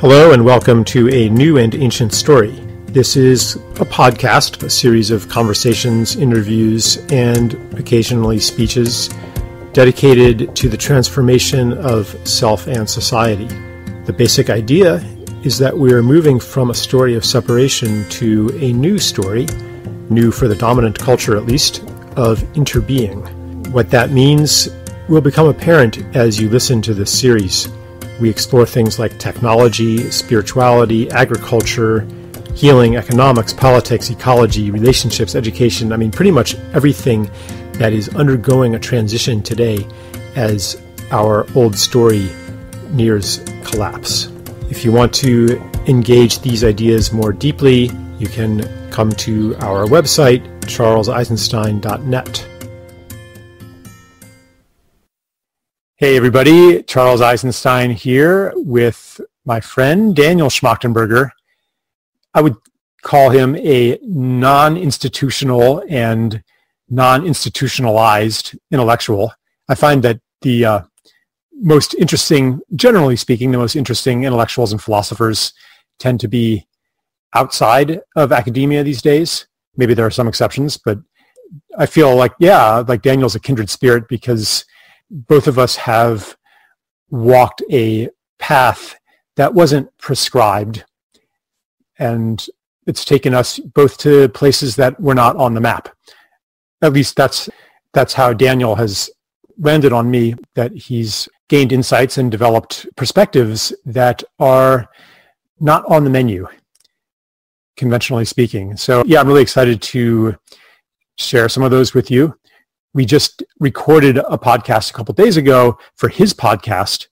Hello, and welcome to a new and ancient story. This is a podcast, a series of conversations, interviews, and occasionally speeches dedicated to the transformation of self and society. The basic idea is that we are moving from a story of separation to a new story, new for the dominant culture at least, of interbeing. What that means will become apparent as you listen to this series. We explore things like technology, spirituality, agriculture, healing, economics, politics, ecology, relationships, education. I mean, pretty much everything that is undergoing a transition today as our old story nears collapse. If you want to engage these ideas more deeply, you can come to our website, charleseisenstein.net. Hey, everybody. Charles Eisenstein here with my friend Daniel Schmachtenberger. I would call him a non-institutional and non-institutionalized intellectual. I find that the uh, most interesting, generally speaking, the most interesting intellectuals and philosophers tend to be outside of academia these days. Maybe there are some exceptions, but I feel like, yeah, like Daniel's a kindred spirit because both of us have walked a path that wasn't prescribed. And it's taken us both to places that were not on the map. At least that's that's how daniel has landed on me that he's gained insights and developed perspectives that are not on the menu conventionally speaking. So yeah i'm really excited to share some of those with you we just recorded a podcast a couple days ago for his podcast,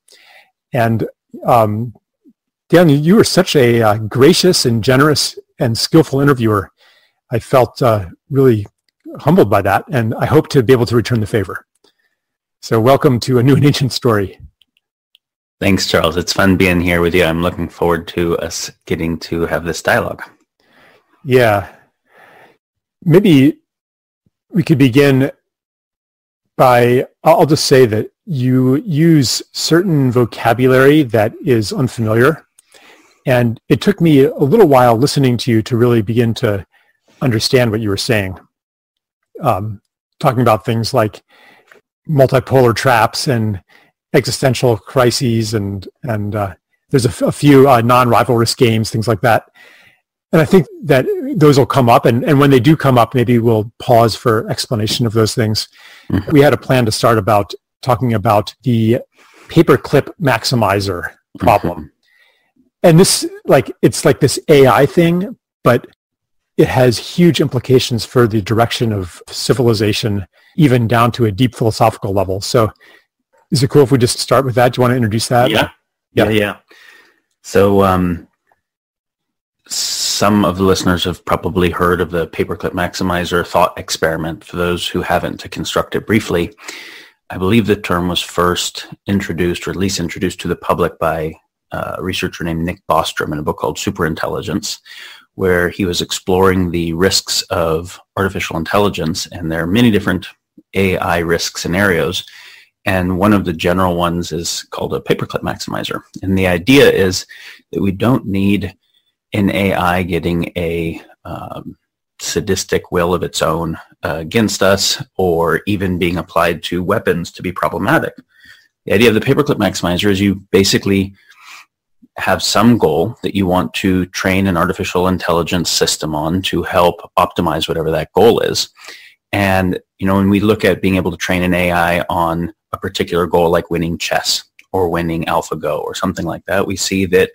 and um, Dan, you were such a uh, gracious and generous and skillful interviewer. I felt uh, really humbled by that, and I hope to be able to return the favor. So, welcome to a new and ancient story. Thanks, Charles. It's fun being here with you. I'm looking forward to us getting to have this dialogue. Yeah. Maybe we could begin by, I'll just say that you use certain vocabulary that is unfamiliar. And it took me a little while listening to you to really begin to understand what you were saying. Um, talking about things like multipolar traps and existential crises and, and uh, there's a, few uh, non-rivalrous games, things like that. And I think that those will come up. And, and when they do come up, maybe we'll pause for explanation of those things. Mm-hmm. We had a plan to start about talking about the paperclip maximizer problem. Mm-hmm. And this, like, it's like this AI thing, but it has huge implications for the direction of civilization, even down to a deep philosophical level. So is it cool if we just start with that? Do you want to introduce that? Yeah. Yeah. Yeah. yeah. So, um, some of the listeners have probably heard of the paperclip maximizer thought experiment. For those who haven't, to construct it briefly, I believe the term was first introduced, or at least introduced to the public by a researcher named Nick Bostrom in a book called Superintelligence, where he was exploring the risks of artificial intelligence. And there are many different AI risk scenarios. And one of the general ones is called a paperclip maximizer. And the idea is that we don't need an AI getting a um, sadistic will of its own uh, against us or even being applied to weapons to be problematic. The idea of the paperclip maximizer is you basically have some goal that you want to train an artificial intelligence system on to help optimize whatever that goal is. And, you know, when we look at being able to train an AI on a particular goal like winning chess or winning AlphaGo or something like that, we see that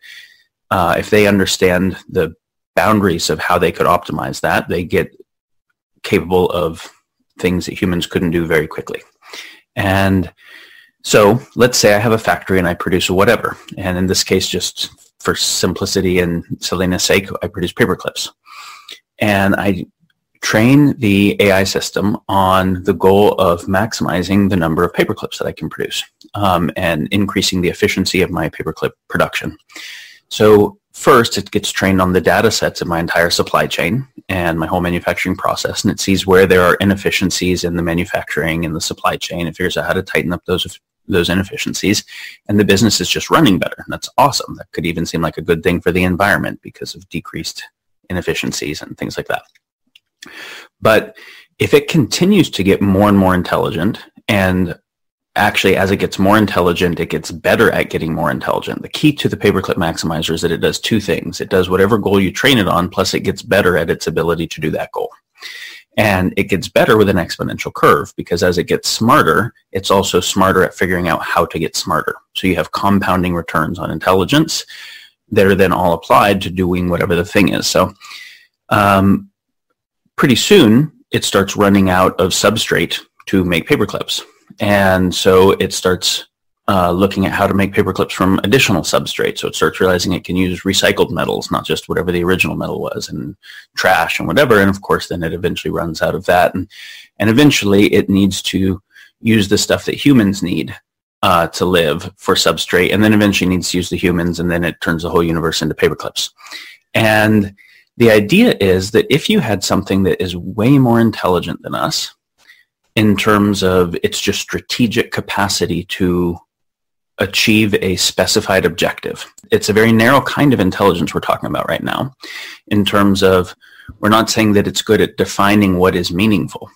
uh, if they understand the boundaries of how they could optimize that, they get capable of things that humans couldn't do very quickly. And so let's say I have a factory and I produce whatever. And in this case, just for simplicity and silliness sake, I produce paper clips. And I train the AI system on the goal of maximizing the number of paper clips that I can produce um, and increasing the efficiency of my paperclip production. So first, it gets trained on the data sets of my entire supply chain and my whole manufacturing process, and it sees where there are inefficiencies in the manufacturing and the supply chain. It figures out how to tighten up those those inefficiencies and the business is just running better. And that's awesome. That could even seem like a good thing for the environment because of decreased inefficiencies and things like that. But if it continues to get more and more intelligent and actually as it gets more intelligent, it gets better at getting more intelligent. The key to the paperclip maximizer is that it does two things. It does whatever goal you train it on, plus it gets better at its ability to do that goal. And it gets better with an exponential curve because as it gets smarter, it's also smarter at figuring out how to get smarter. So you have compounding returns on intelligence that are then all applied to doing whatever the thing is. So um, pretty soon it starts running out of substrate to make paper clips. And so it starts uh, looking at how to make paper clips from additional substrate. So it starts realizing it can use recycled metals, not just whatever the original metal was, and trash and whatever. And of course, then it eventually runs out of that. And, and eventually it needs to use the stuff that humans need uh, to live for substrate. And then eventually needs to use the humans. And then it turns the whole universe into paper clips. And the idea is that if you had something that is way more intelligent than us, in terms of its just strategic capacity to achieve a specified objective. It's a very narrow kind of intelligence we're talking about right now in terms of we're not saying that it's good at defining what is meaningful,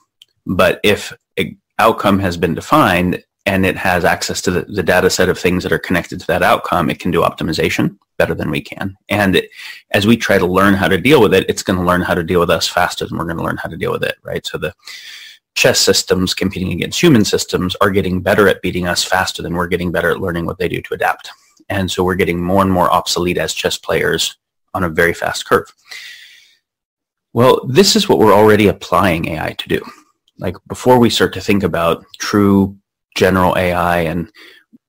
but if an outcome has been defined and it has access to the, the data set of things that are connected to that outcome, it can do optimization better than we can. And it, as we try to learn how to deal with it, it's going to learn how to deal with us faster than we're going to learn how to deal with it, right? So the chess systems competing against human systems are getting better at beating us faster than we're getting better at learning what they do to adapt. And so we're getting more and more obsolete as chess players on a very fast curve. Well, this is what we're already applying AI to do. Like before we start to think about true general AI and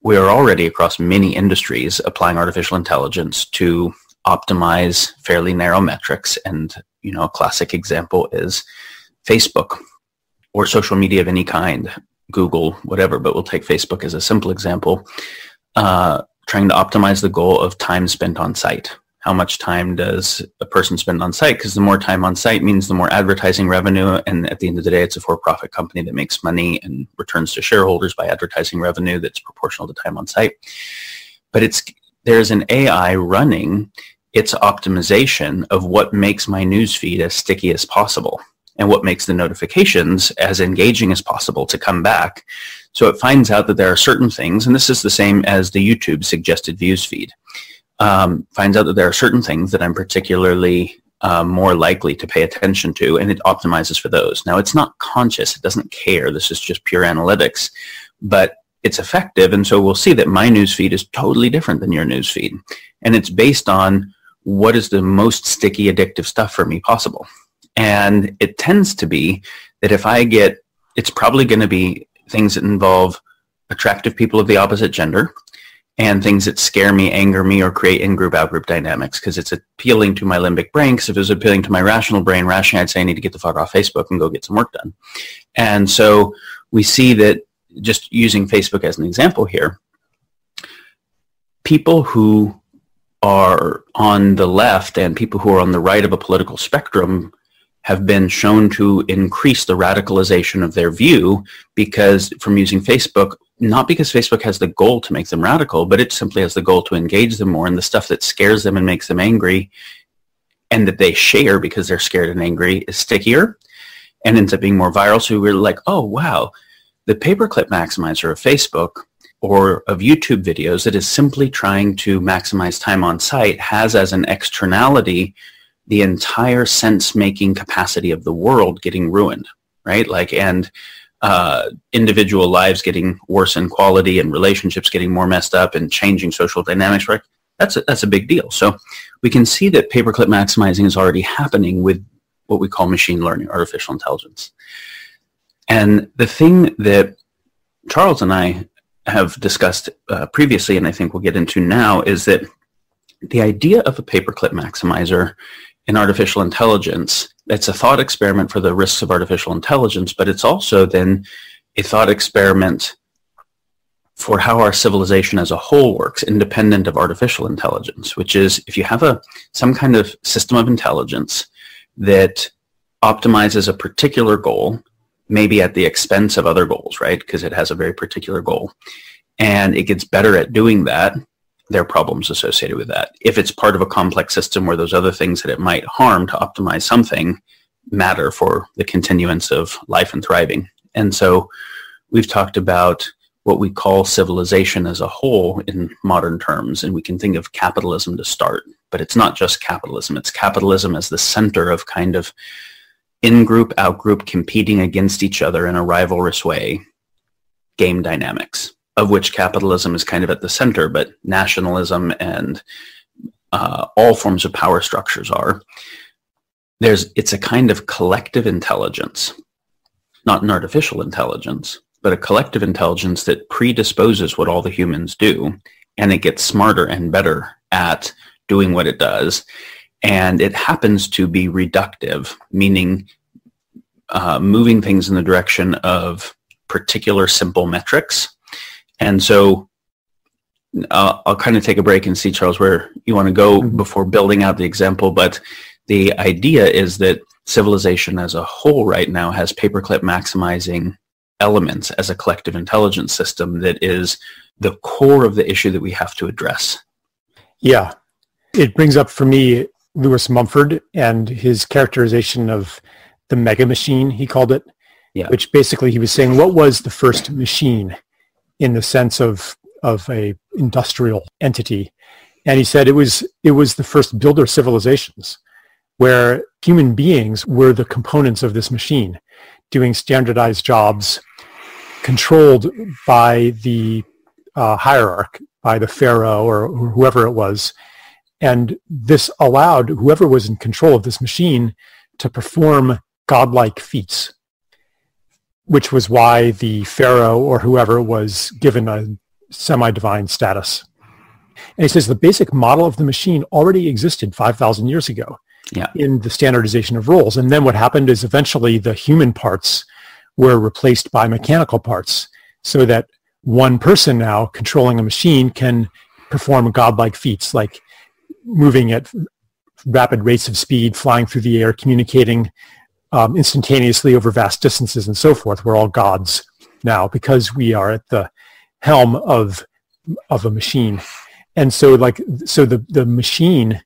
we are already across many industries applying artificial intelligence to optimize fairly narrow metrics. And, you know, a classic example is Facebook or social media of any kind, Google, whatever, but we'll take Facebook as a simple example, uh, trying to optimize the goal of time spent on site. How much time does a person spend on site? Because the more time on site means the more advertising revenue. And at the end of the day, it's a for-profit company that makes money and returns to shareholders by advertising revenue that's proportional to time on site. But it's there's an AI running its optimization of what makes my newsfeed as sticky as possible and what makes the notifications as engaging as possible to come back. So it finds out that there are certain things, and this is the same as the YouTube suggested views feed, um, finds out that there are certain things that I'm particularly uh, more likely to pay attention to, and it optimizes for those. Now, it's not conscious. It doesn't care. This is just pure analytics, but it's effective. And so we'll see that my newsfeed is totally different than your newsfeed. And it's based on what is the most sticky, addictive stuff for me possible. And it tends to be that if I get, it's probably going to be things that involve attractive people of the opposite gender and things that scare me, anger me, or create in-group, out-group dynamics because it's appealing to my limbic brain. Because if it was appealing to my rational brain, rationally I'd say I need to get the fuck off Facebook and go get some work done. And so we see that just using Facebook as an example here, people who are on the left and people who are on the right of a political spectrum have been shown to increase the radicalization of their view because from using Facebook, not because Facebook has the goal to make them radical, but it simply has the goal to engage them more and the stuff that scares them and makes them angry and that they share because they're scared and angry is stickier and ends up being more viral. So we're like, oh, wow, the paperclip maximizer of Facebook or of YouTube videos that is simply trying to maximize time on site has as an externality the entire sense-making capacity of the world getting ruined, right? Like, and uh, individual lives getting worse in quality and relationships getting more messed up and changing social dynamics, right? That's a, that's a big deal. So we can see that paperclip maximizing is already happening with what we call machine learning, artificial intelligence. And the thing that Charles and I have discussed uh, previously, and I think we'll get into now, is that the idea of a paperclip maximizer in artificial intelligence. It's a thought experiment for the risks of artificial intelligence, but it's also then a thought experiment for how our civilization as a whole works independent of artificial intelligence, which is if you have a some kind of system of intelligence that optimizes a particular goal, maybe at the expense of other goals, right? Because it has a very particular goal. and it gets better at doing that, there are problems associated with that. If it's part of a complex system where those other things that it might harm to optimize something matter for the continuance of life and thriving. And so we've talked about what we call civilization as a whole in modern terms, and we can think of capitalism to start. But it's not just capitalism. It's capitalism as the center of kind of in-group, out-group competing against each other in a rivalrous way game dynamics of which capitalism is kind of at the center, but nationalism and uh, all forms of power structures are. There's, it's a kind of collective intelligence, not an artificial intelligence, but a collective intelligence that predisposes what all the humans do, and it gets smarter and better at doing what it does. And it happens to be reductive, meaning uh, moving things in the direction of particular simple metrics and so uh, I'll kind of take a break and see, Charles, where you want to go mm-hmm. before building out the example. But the idea is that civilization as a whole right now has paperclip maximizing elements as a collective intelligence system that is the core of the issue that we have to address. Yeah. It brings up for me Lewis Mumford and his characterization of the mega machine, he called it, yeah. which basically he was saying, what was the first machine? In the sense of of a industrial entity. And he said it was it was the first builder civilizations where human beings were the components of this machine doing standardized jobs controlled by the uh, hierarch, by the pharaoh or whoever it was. And this allowed whoever was in control of this machine to perform godlike feats which was why the pharaoh or whoever was given a semi-divine status. And he says the basic model of the machine already existed 5,000 years ago yeah. in the standardization of roles. And then what happened is eventually the human parts were replaced by mechanical parts so that one person now controlling a machine can perform godlike feats like moving at rapid rates of speed, flying through the air, communicating um, instantaneously over vast distances and so forth. We're all gods now because we are at the helm of of a machine. And so like so the, the machine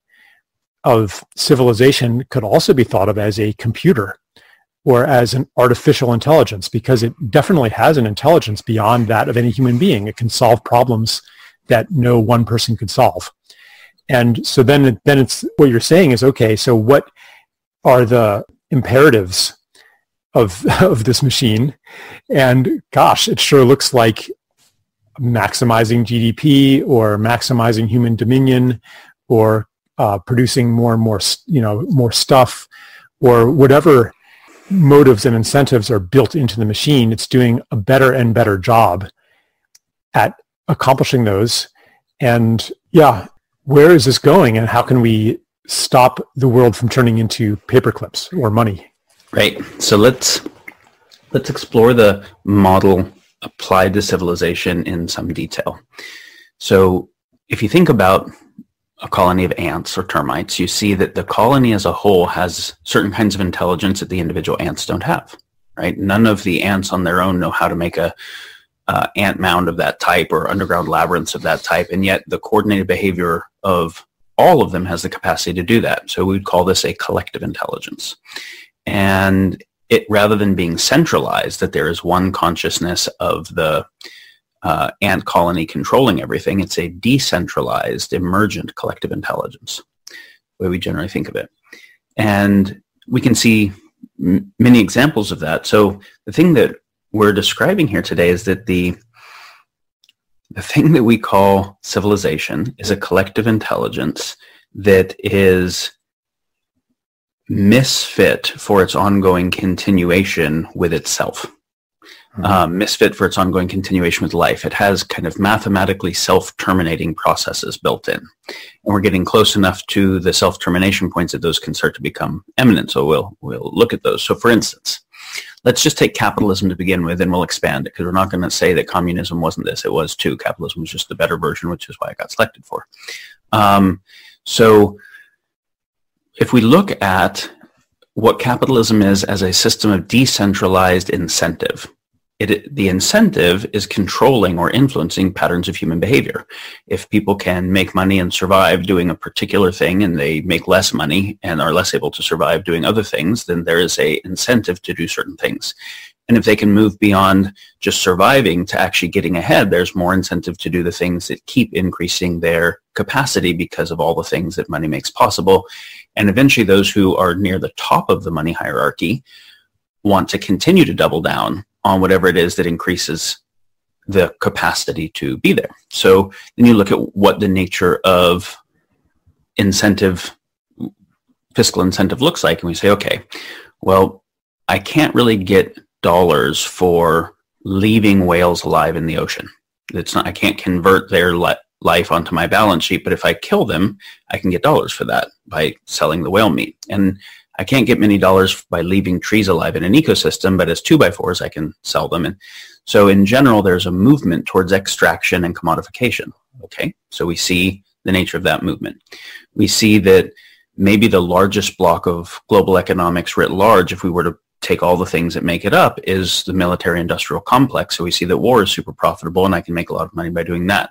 of civilization could also be thought of as a computer or as an artificial intelligence because it definitely has an intelligence beyond that of any human being. It can solve problems that no one person could solve. And so then, then it's what you're saying is, okay, so what are the imperatives of of this machine. And gosh it sure looks like maximizing gdp or maximizing human dominion or uh, producing more and more you know more stuff or whatever motives and incentives are built into the machine. It's doing a better and better job at accomplishing those. And yeah where is this going and how can we stop the world from turning into paperclips or money. Right. So let's let's explore the model applied to civilization in some detail. So if you think about a colony of ants or termites, you see that the colony as a whole has certain kinds of intelligence that the individual ants don't have. Right? None of the ants on their own know how to make a uh, ant mound of that type or underground labyrinths of that type, and yet the coordinated behavior of all of them has the capacity to do that. So we would call this a collective intelligence. And it, rather than being centralized, that there is one consciousness of the uh, ant colony controlling everything, it's a decentralized, emergent collective intelligence, the way we generally think of it. And we can see many examples of that. So the thing that we're describing here today is that the the thing that we call civilization is a collective intelligence that is misfit for its ongoing continuation with itself. Mm-hmm. Um, misfit for its ongoing continuation with life. It has kind of mathematically self-terminating processes built in. And we're getting close enough to the self-termination points that those can start to become eminent. So we'll, we'll look at those. So for instance, let's just take capitalism to begin with and we'll expand it because we're not going to say that communism wasn't this. It was too. Capitalism was just the better version, which is why it got selected for. Um, so if we look at what capitalism is as a system of decentralized incentive, it, the incentive is controlling or influencing patterns of human behavior. If people can make money and survive doing a particular thing and they make less money and are less able to survive doing other things, then there is a incentive to do certain things. And if they can move beyond just surviving to actually getting ahead, there's more incentive to do the things that keep increasing their capacity because of all the things that money makes possible. And eventually those who are near the top of the money hierarchy want to continue to double down on whatever it is that increases the capacity to be there. So then you look at what the nature of incentive, fiscal incentive looks like, and we say, okay, well, I can't really get dollars for leaving whales alive in the ocean. It's not, I can't convert their li- life onto my balance sheet, but if I kill them, I can get dollars for that by selling the whale meat. And I can't get many dollars by leaving trees alive in an ecosystem, but as two by fours, I can sell them. And so in general, there's a movement towards extraction and commodification. Okay. So we see the nature of that movement. We see that maybe the largest block of global economics writ large, if we were to take all the things that make it up, is the military industrial complex. So we see that war is super profitable and I can make a lot of money by doing that.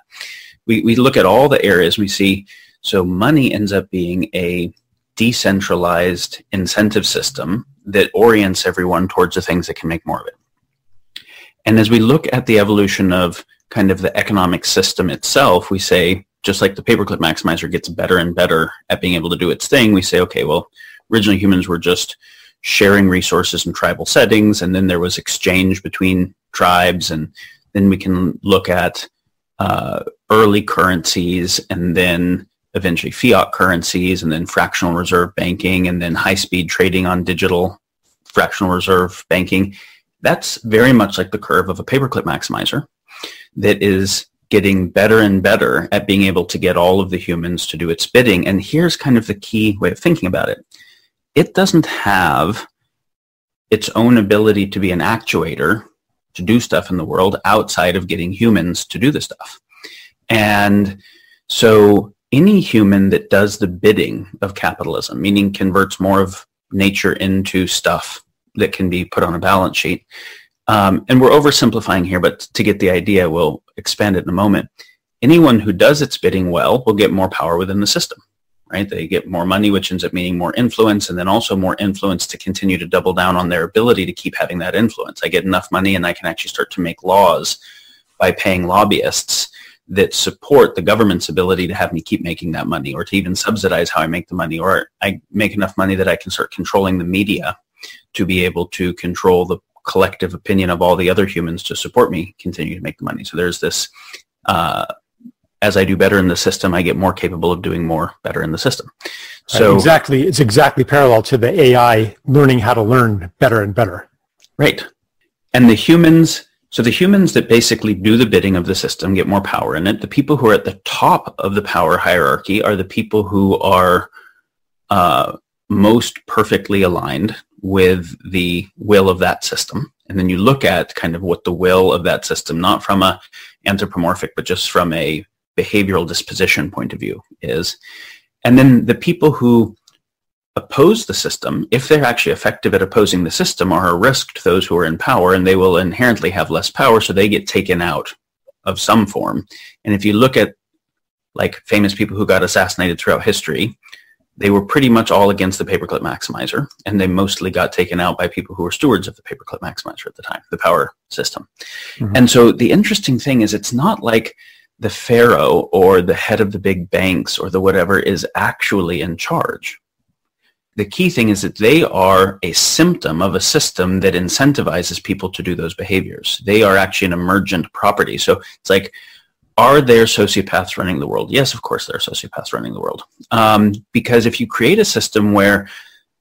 We, we look at all the areas we see. So money ends up being a decentralized incentive system that orients everyone towards the things that can make more of it. And as we look at the evolution of kind of the economic system itself, we say, just like the paperclip maximizer gets better and better at being able to do its thing, we say, okay, well, originally humans were just sharing resources in tribal settings, and then there was exchange between tribes, and then we can look at uh, early currencies, and then eventually fiat currencies and then fractional reserve banking and then high-speed trading on digital fractional reserve banking. That's very much like the curve of a paperclip maximizer that is getting better and better at being able to get all of the humans to do its bidding. And here's kind of the key way of thinking about it. It doesn't have its own ability to be an actuator to do stuff in the world outside of getting humans to do the stuff. And so any human that does the bidding of capitalism, meaning converts more of nature into stuff that can be put on a balance sheet. Um, and we're oversimplifying here, but to get the idea, we'll expand it in a moment. Anyone who does its bidding well will get more power within the system, right? They get more money, which ends up meaning more influence, and then also more influence to continue to double down on their ability to keep having that influence. I get enough money and I can actually start to make laws by paying lobbyists that support the government's ability to have me keep making that money or to even subsidize how I make the money or I make enough money that I can start controlling the media to be able to control the collective opinion of all the other humans to support me continue to make the money. So there's this, uh, as I do better in the system, I get more capable of doing more better in the system. So right, exactly, it's exactly parallel to the AI learning how to learn better and better. Right. And the humans so the humans that basically do the bidding of the system get more power in it. The people who are at the top of the power hierarchy are the people who are uh, most perfectly aligned with the will of that system. And then you look at kind of what the will of that system, not from a anthropomorphic, but just from a behavioral disposition point of view is. And then the people who oppose the system, if they're actually effective at opposing the system, are a risk to those who are in power, and they will inherently have less power, so they get taken out of some form. And if you look at like famous people who got assassinated throughout history, they were pretty much all against the paperclip maximizer, and they mostly got taken out by people who were stewards of the paperclip maximizer at the time, the power system. Mm-hmm. And so the interesting thing is it's not like the pharaoh or the head of the big banks or the whatever is actually in charge the key thing is that they are a symptom of a system that incentivizes people to do those behaviors. They are actually an emergent property. So it's like, are there sociopaths running the world? Yes, of course there are sociopaths running the world. Um, because if you create a system where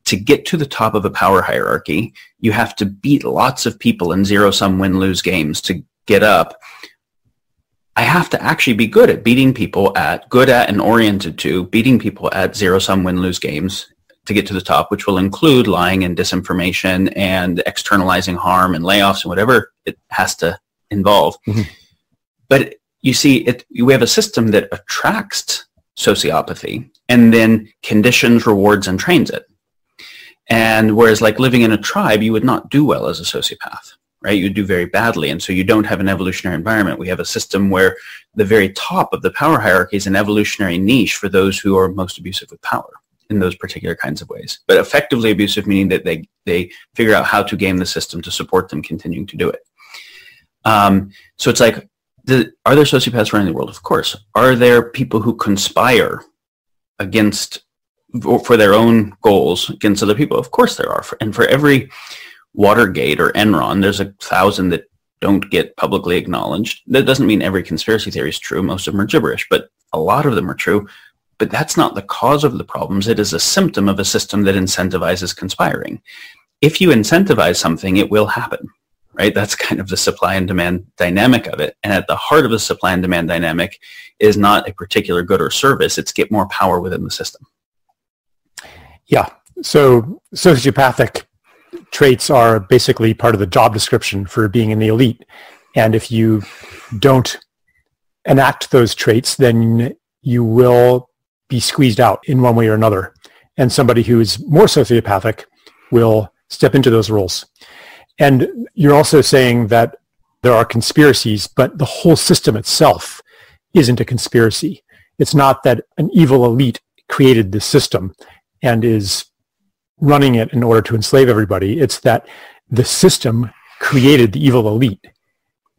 to get to the top of a power hierarchy, you have to beat lots of people in zero-sum win-lose games to get up. I have to actually be good at beating people at, good at and oriented to beating people at zero-sum win-lose games to get to the top, which will include lying and disinformation and externalizing harm and layoffs and whatever it has to involve. Mm-hmm. But you see, it, we have a system that attracts sociopathy and then conditions, rewards, and trains it. And whereas like living in a tribe, you would not do well as a sociopath, right? You'd do very badly. And so you don't have an evolutionary environment. We have a system where the very top of the power hierarchy is an evolutionary niche for those who are most abusive with power in those particular kinds of ways. But effectively abusive meaning that they, they figure out how to game the system to support them continuing to do it. Um, so it's like, the, are there sociopaths running the world? Of course. Are there people who conspire against for their own goals against other people? Of course there are. And for every Watergate or Enron, there's a thousand that don't get publicly acknowledged. That doesn't mean every conspiracy theory is true. Most of them are gibberish, but a lot of them are true. But that's not the cause of the problems. It is a symptom of a system that incentivizes conspiring. If you incentivize something, it will happen, right? That's kind of the supply and demand dynamic of it. And at the heart of the supply and demand dynamic is not a particular good or service. It's get more power within the system. Yeah. So sociopathic traits are basically part of the job description for being in the elite. And if you don't enact those traits, then you will be squeezed out in one way or another. And somebody who is more sociopathic will step into those roles. And you're also saying that there are conspiracies, but the whole system itself isn't a conspiracy. It's not that an evil elite created the system and is running it in order to enslave everybody. It's that the system created the evil elite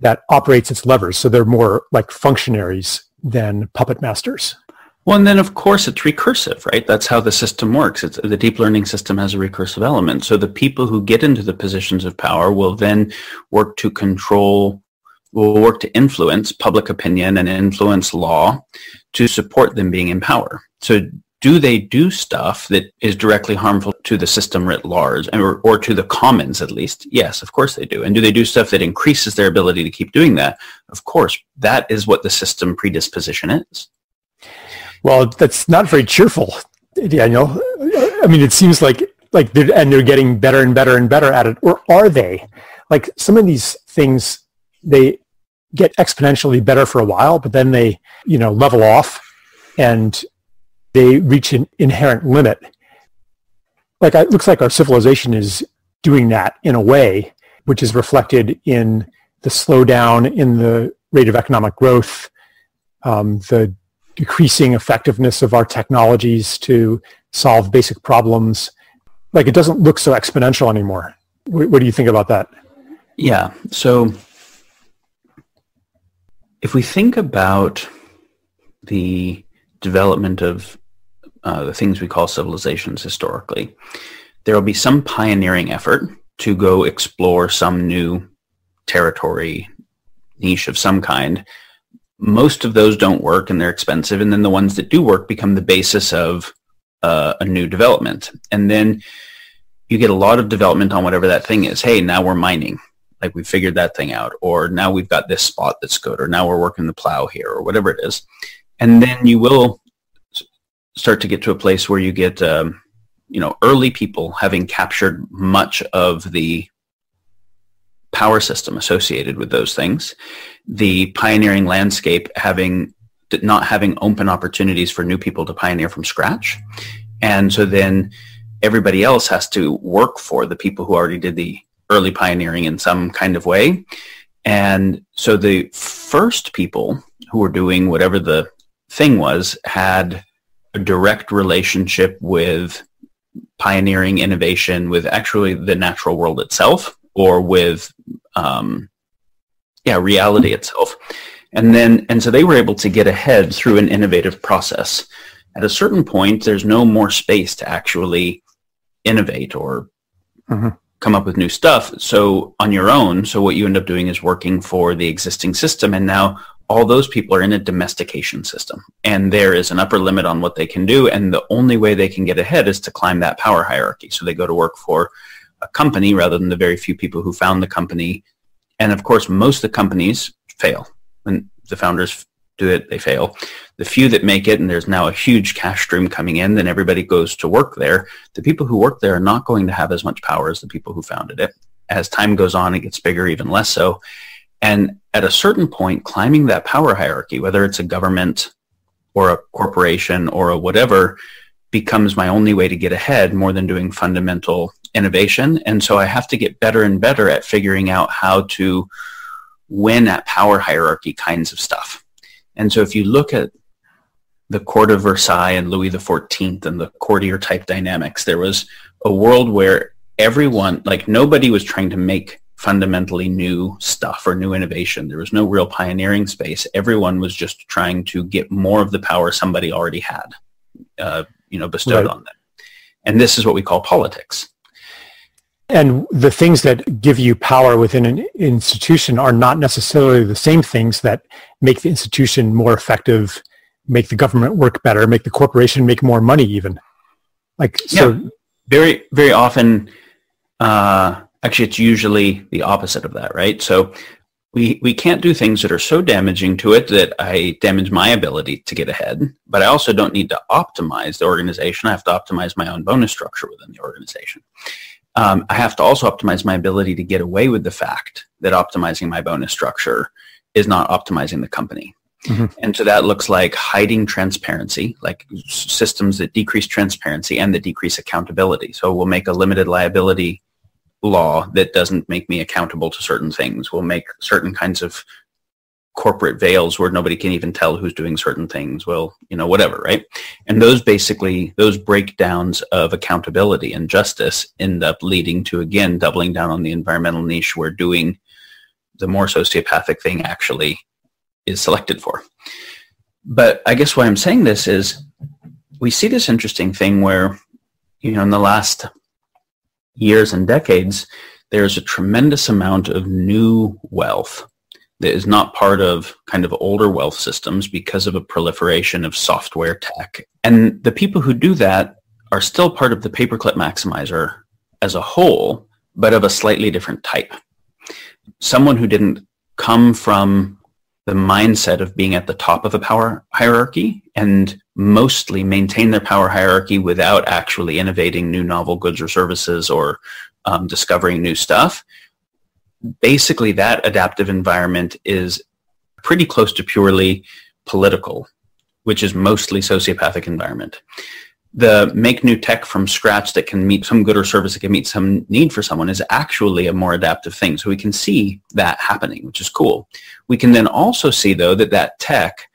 that operates its levers. So they're more like functionaries than puppet masters. Well, and then of course it's recursive, right? That's how the system works. It's, the deep learning system has a recursive element. So the people who get into the positions of power will then work to control, will work to influence public opinion and influence law to support them being in power. So do they do stuff that is directly harmful to the system writ large or, or to the commons at least? Yes, of course they do. And do they do stuff that increases their ability to keep doing that? Of course. That is what the system predisposition is. Well, that's not very cheerful, Daniel. I mean, it seems like like they're, and they're getting better and better and better at it, or are they? Like some of these things, they get exponentially better for a while, but then they, you know, level off, and they reach an inherent limit. Like it looks like our civilization is doing that in a way, which is reflected in the slowdown in the rate of economic growth, um, the decreasing effectiveness of our technologies to solve basic problems. Like it doesn't look so exponential anymore. What, what do you think about that? Yeah. So if we think about the development of uh, the things we call civilizations historically, there will be some pioneering effort to go explore some new territory, niche of some kind. Most of those don't work and they're expensive. And then the ones that do work become the basis of uh, a new development. And then you get a lot of development on whatever that thing is. Hey, now we're mining. Like we figured that thing out. Or now we've got this spot that's good. Or now we're working the plow here or whatever it is. And then you will start to get to a place where you get, um, you know, early people having captured much of the power system associated with those things, the pioneering landscape having not having open opportunities for new people to pioneer from scratch. And so then everybody else has to work for the people who already did the early pioneering in some kind of way. And so the first people who were doing whatever the thing was had a direct relationship with pioneering innovation with actually the natural world itself or with um, yeah reality itself. And then and so they were able to get ahead through an innovative process. At a certain point there's no more space to actually innovate or mm-hmm. come up with new stuff. So on your own so what you end up doing is working for the existing system and now all those people are in a domestication system. And there is an upper limit on what they can do and the only way they can get ahead is to climb that power hierarchy. So they go to work for a company rather than the very few people who found the company. And of course most of the companies fail. When the founders do it they fail. The few that make it and there's now a huge cash stream coming in then everybody goes to work there. The people who work there are not going to have as much power as the people who founded it. As time goes on it gets bigger even less so. And at a certain point, climbing that power hierarchy, whether it's a government or a corporation or a whatever, becomes my only way to get ahead more than doing fundamental innovation. And so I have to get better and better at figuring out how to win at power hierarchy kinds of stuff. And so if you look at the court of Versailles and Louis XIV and the courtier type dynamics, there was a world where everyone, like nobody was trying to make fundamentally new stuff or new innovation. There was no real pioneering space. Everyone was just trying to get more of the power somebody already had, uh, you know, bestowed right. on them. And this is what we call politics. And the things that give you power within an institution are not necessarily the same things that make the institution more effective, make the government work better, make the corporation make more money even. Like so yeah. very very often uh, actually it's usually the opposite of that, right? So we, we can't do things that are so damaging to it that I damage my ability to get ahead, but I also don't need to optimize the organization. I have to optimize my own bonus structure within the organization. Um, I have to also optimize my ability to get away with the fact that optimizing my bonus structure is not optimizing the company. Mm-hmm. And so that looks like hiding transparency, like systems that decrease transparency and that decrease accountability. So we'll make a limited liability law that doesn't make me accountable to certain things. We'll make certain kinds of corporate veils where nobody can even tell who's doing certain things. Well, you know, whatever, right? And those basically, those breakdowns of accountability and justice end up leading to, again, doubling down on the environmental niche where doing the more sociopathic thing actually is selected for. But I guess why I'm saying this is we see this interesting thing where, you know, in the last years and decades, there's a tremendous amount of new wealth that is not part of kind of older wealth systems because of a proliferation of software tech. And the people who do that are still part of the paperclip maximizer as a whole, but of a slightly different type. Someone who didn't come from the mindset of being at the top of a power hierarchy and mostly maintain their power hierarchy without actually innovating new novel goods or services or um, discovering new stuff. Basically, that adaptive environment is pretty close to purely political, which is mostly sociopathic environment the make new tech from scratch that can meet some good or service that can meet some need for someone is actually a more adaptive thing. So we can see that happening, which is cool. We can then also see though that that tech,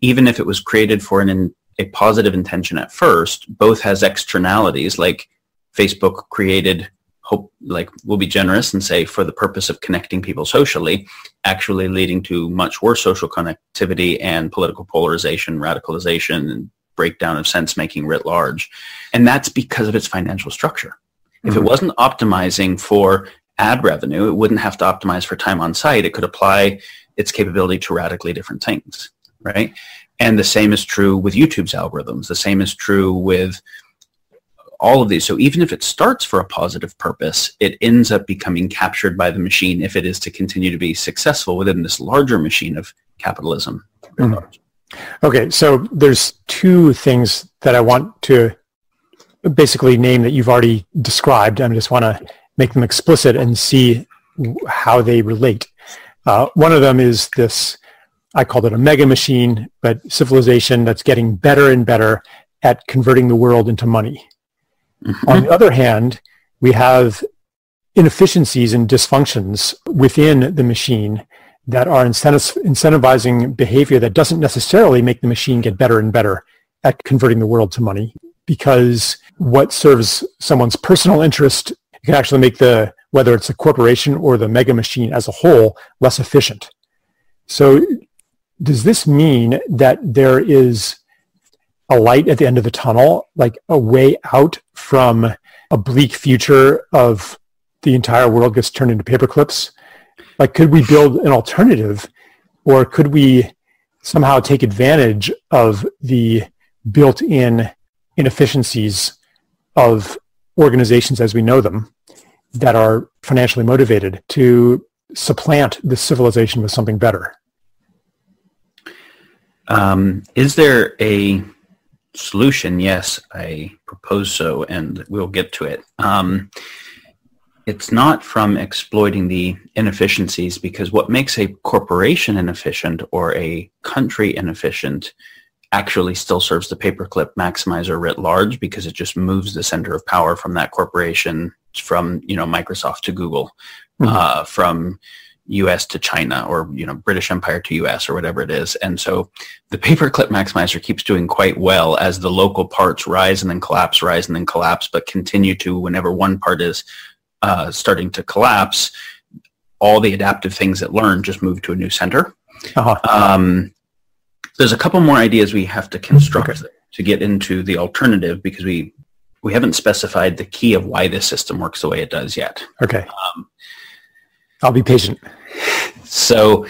even if it was created for an a positive intention at first, both has externalities like Facebook created hope like we'll be generous and say for the purpose of connecting people socially, actually leading to much worse social connectivity and political polarization, radicalization, and breakdown of sense making writ large. And that's because of its financial structure. Mm-hmm. If it mm-hmm. wasn't optimizing for ad revenue, it wouldn't have to optimize for time on site. It could apply its capability to radically different things, right? And the same is true with YouTube's algorithms. The same is true with all of these. So even if it starts for a positive purpose, it ends up becoming captured by the machine if it is to continue to be successful within this larger machine of capitalism. Mm-hmm. Okay, so there's two things that I want to basically name that you've already described. I just want to make them explicit and see how they relate. Uh, one of them is this, I called it a mega machine, but civilization that's getting better and better at converting the world into money. Mm-hmm. On the other hand, we have inefficiencies and dysfunctions within the machine that are incentivizing behavior that doesn't necessarily make the machine get better and better at converting the world to money because what serves someone's personal interest can actually make the whether it's a corporation or the mega machine as a whole less efficient so does this mean that there is a light at the end of the tunnel like a way out from a bleak future of the entire world gets turned into paper clips like, could we build an alternative or could we somehow take advantage of the built-in inefficiencies of organizations as we know them that are financially motivated to supplant this civilization with something better? Um, is there a solution? Yes, I propose so, and we'll get to it. Um, it's not from exploiting the inefficiencies because what makes a corporation inefficient or a country inefficient actually still serves the paperclip maximizer writ large because it just moves the center of power from that corporation from you know Microsoft to Google, mm-hmm. uh, from US to China or you know British Empire to US or whatever it is. And so the paperclip maximizer keeps doing quite well as the local parts rise and then collapse, rise and then collapse, but continue to whenever one part is uh, starting to collapse, all the adaptive things it learned just move to a new center. Uh-huh. Um, there's a couple more ideas we have to construct okay. to get into the alternative because we we haven't specified the key of why this system works the way it does yet. Okay. Um, I'll be patient. So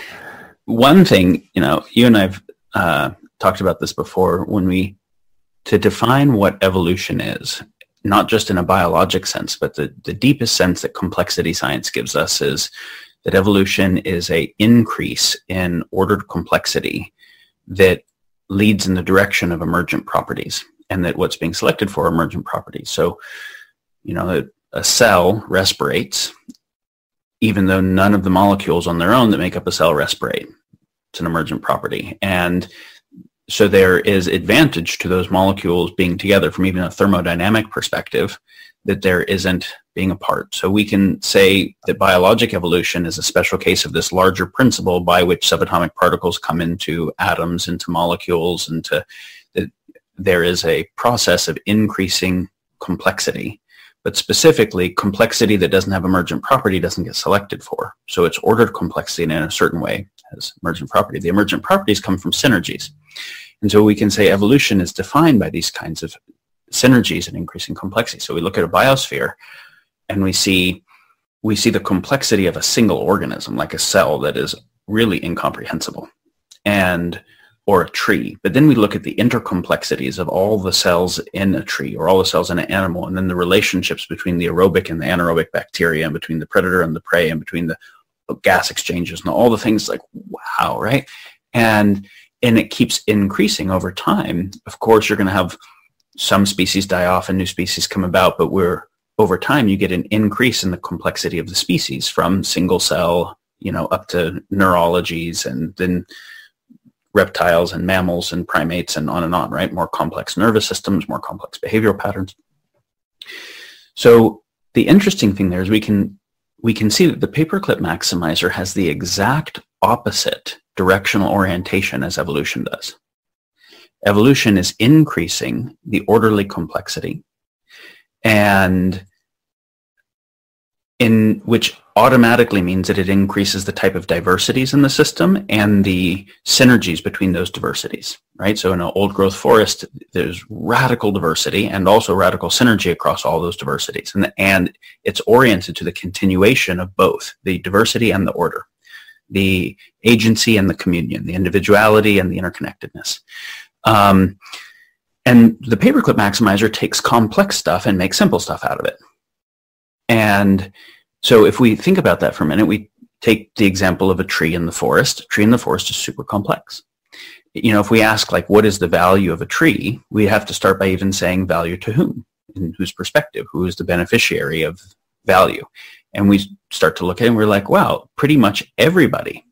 one thing, you know, you and I've uh, talked about this before when we, to define what evolution is, not just in a biologic sense, but the, the deepest sense that complexity science gives us is that evolution is a increase in ordered complexity that leads in the direction of emergent properties and that what's being selected for emergent properties. So, you know, a, a cell respirates even though none of the molecules on their own that make up a cell respirate. It's an emergent property. And so there is advantage to those molecules being together from even a thermodynamic perspective that there isn't being apart. So we can say that biologic evolution is a special case of this larger principle by which subatomic particles come into atoms, into molecules, into that there is a process of increasing complexity but specifically, complexity that doesn't have emergent property doesn't get selected for. So it's ordered complexity in a certain way as emergent property. The emergent properties come from synergies. And so we can say evolution is defined by these kinds of synergies and increasing complexity. So we look at a biosphere and we see we see the complexity of a single organism, like a cell that is really incomprehensible. And or a tree. But then we look at the intercomplexities of all the cells in a tree or all the cells in an animal and then the relationships between the aerobic and the anaerobic bacteria and between the predator and the prey and between the gas exchanges and all the things like, wow, right? And, and it keeps increasing over time. Of course, you're going to have some species die off and new species come about, but we're, over time, you get an increase in the complexity of the species from single cell, you know, up to neurologies and then reptiles and mammals and primates and on and on, right? More complex nervous systems, more complex behavioral patterns. So the interesting thing there is we can we can see that the paperclip maximizer has the exact opposite directional orientation as evolution does. Evolution is increasing the orderly complexity and in which automatically means that it increases the type of diversities in the system and the synergies between those diversities, right? So in an old growth forest, there's radical diversity and also radical synergy across all those diversities. And, and it's oriented to the continuation of both the diversity and the order, the agency and the communion, the individuality and the interconnectedness. Um, and the paperclip maximizer takes complex stuff and makes simple stuff out of it. And so if we think about that for a minute, we take the example of a tree in the forest. A tree in the forest is super complex. You know, if we ask like, what is the value of a tree? We have to start by even saying value to whom, in whose perspective, who is the beneficiary of value. And we start to look at it and we're like, wow, pretty much everybody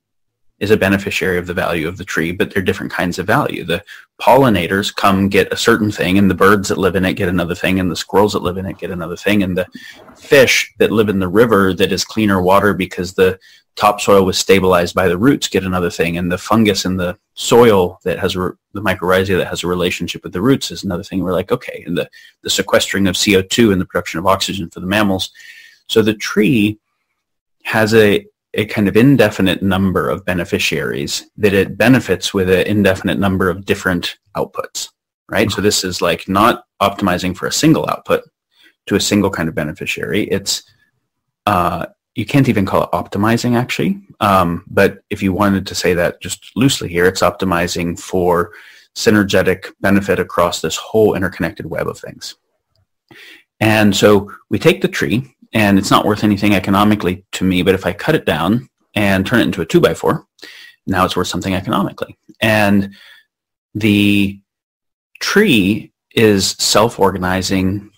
is a beneficiary of the value of the tree, but they're different kinds of value. The pollinators come get a certain thing, and the birds that live in it get another thing, and the squirrels that live in it get another thing, and the fish that live in the river that is cleaner water because the topsoil was stabilized by the roots get another thing, and the fungus in the soil that has the mycorrhiza that has a relationship with the roots is another thing. We're like, okay, and the, the sequestering of CO2 and the production of oxygen for the mammals. So the tree has a a kind of indefinite number of beneficiaries that it benefits with an indefinite number of different outputs, right? Mm-hmm. So this is like not optimizing for a single output to a single kind of beneficiary. It's, uh, you can't even call it optimizing actually. Um, but if you wanted to say that just loosely here, it's optimizing for synergetic benefit across this whole interconnected web of things. And so we take the tree and it's not worth anything economically to me, but if I cut it down and turn it into a two by four, now it's worth something economically. And the tree is self-organizing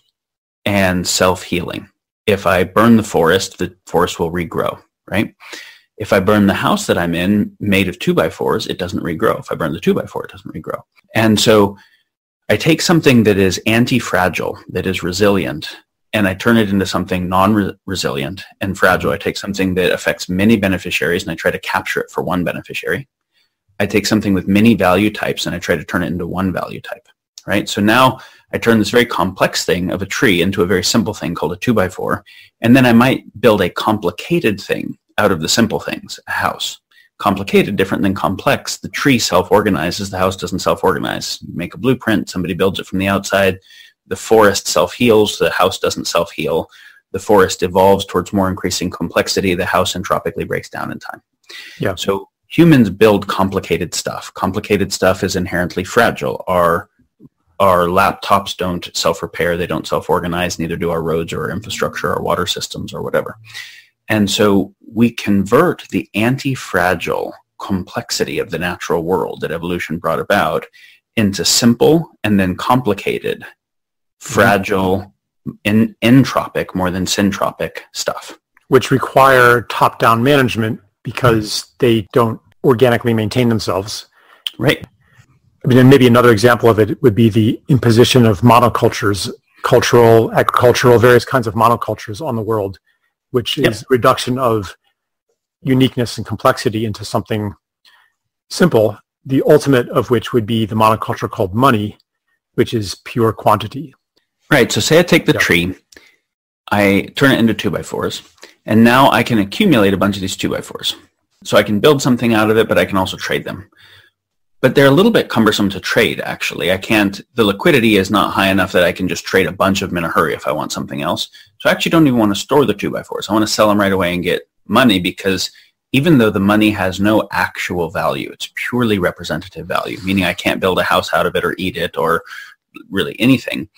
and self-healing. If I burn the forest, the forest will regrow, right? If I burn the house that I'm in made of two by fours, it doesn't regrow. If I burn the two by four, it doesn't regrow. And so I take something that is anti-fragile, that is resilient, and I turn it into something non-resilient and fragile. I take something that affects many beneficiaries and I try to capture it for one beneficiary. I take something with many value types and I try to turn it into one value type, right? So now I turn this very complex thing of a tree into a very simple thing called a two by four. And then I might build a complicated thing out of the simple things, a house. Complicated, different than complex. The tree self-organizes, the house doesn't self-organize. You make a blueprint, somebody builds it from the outside. The forest self-heals, the house doesn't self-heal. The forest evolves towards more increasing complexity. The house entropically breaks down in time. Yeah. So humans build complicated stuff. Complicated stuff is inherently fragile. Our our laptops don't self-repair. They don't self-organize. Neither do our roads or our infrastructure or water systems or whatever. And so we convert the anti-fragile complexity of the natural world that evolution brought about into simple and then complicated. Fragile, in, entropic more than syntropic stuff. Which require top-down management because they don't organically maintain themselves. Right. I mean, and maybe another example of it would be the imposition of monocultures, cultural, agricultural, various kinds of monocultures on the world, which yep. is reduction of uniqueness and complexity into something simple, the ultimate of which would be the monoculture called money, which is pure quantity. Right. So say I take the yep. tree, I turn it into two by fours, and now I can accumulate a bunch of these two by fours. So I can build something out of it, but I can also trade them. But they're a little bit cumbersome to trade, actually. I can't, the liquidity is not high enough that I can just trade a bunch of them in a hurry if I want something else. So I actually don't even want to store the 2x4s. I want to sell them right away and get money because even though the money has no actual value, it's purely representative value, meaning I can't build a house out of it or eat it or really anything.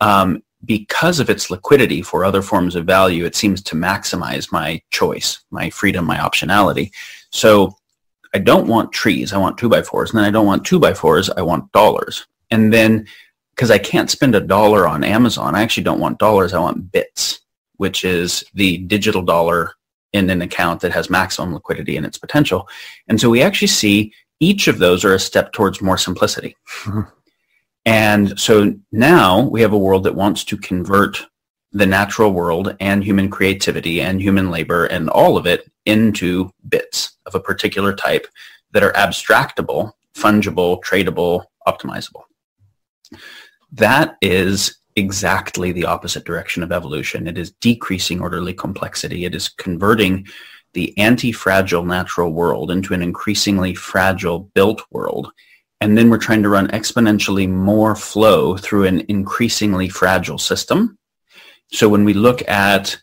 Um, because of its liquidity for other forms of value, it seems to maximize my choice, my freedom, my optionality. So I don't want trees, I want two by fours. And then I don't want two by fours, I want dollars. And then because I can't spend a dollar on Amazon, I actually don't want dollars, I want bits, which is the digital dollar in an account that has maximum liquidity in its potential. And so we actually see each of those are a step towards more simplicity. And so now we have a world that wants to convert the natural world and human creativity and human labor and all of it into bits of a particular type that are abstractable, fungible, tradable, optimizable. That is exactly the opposite direction of evolution. It is decreasing orderly complexity. It is converting the anti-fragile natural world into an increasingly fragile built world and then we're trying to run exponentially more flow through an increasingly fragile system. So when we look at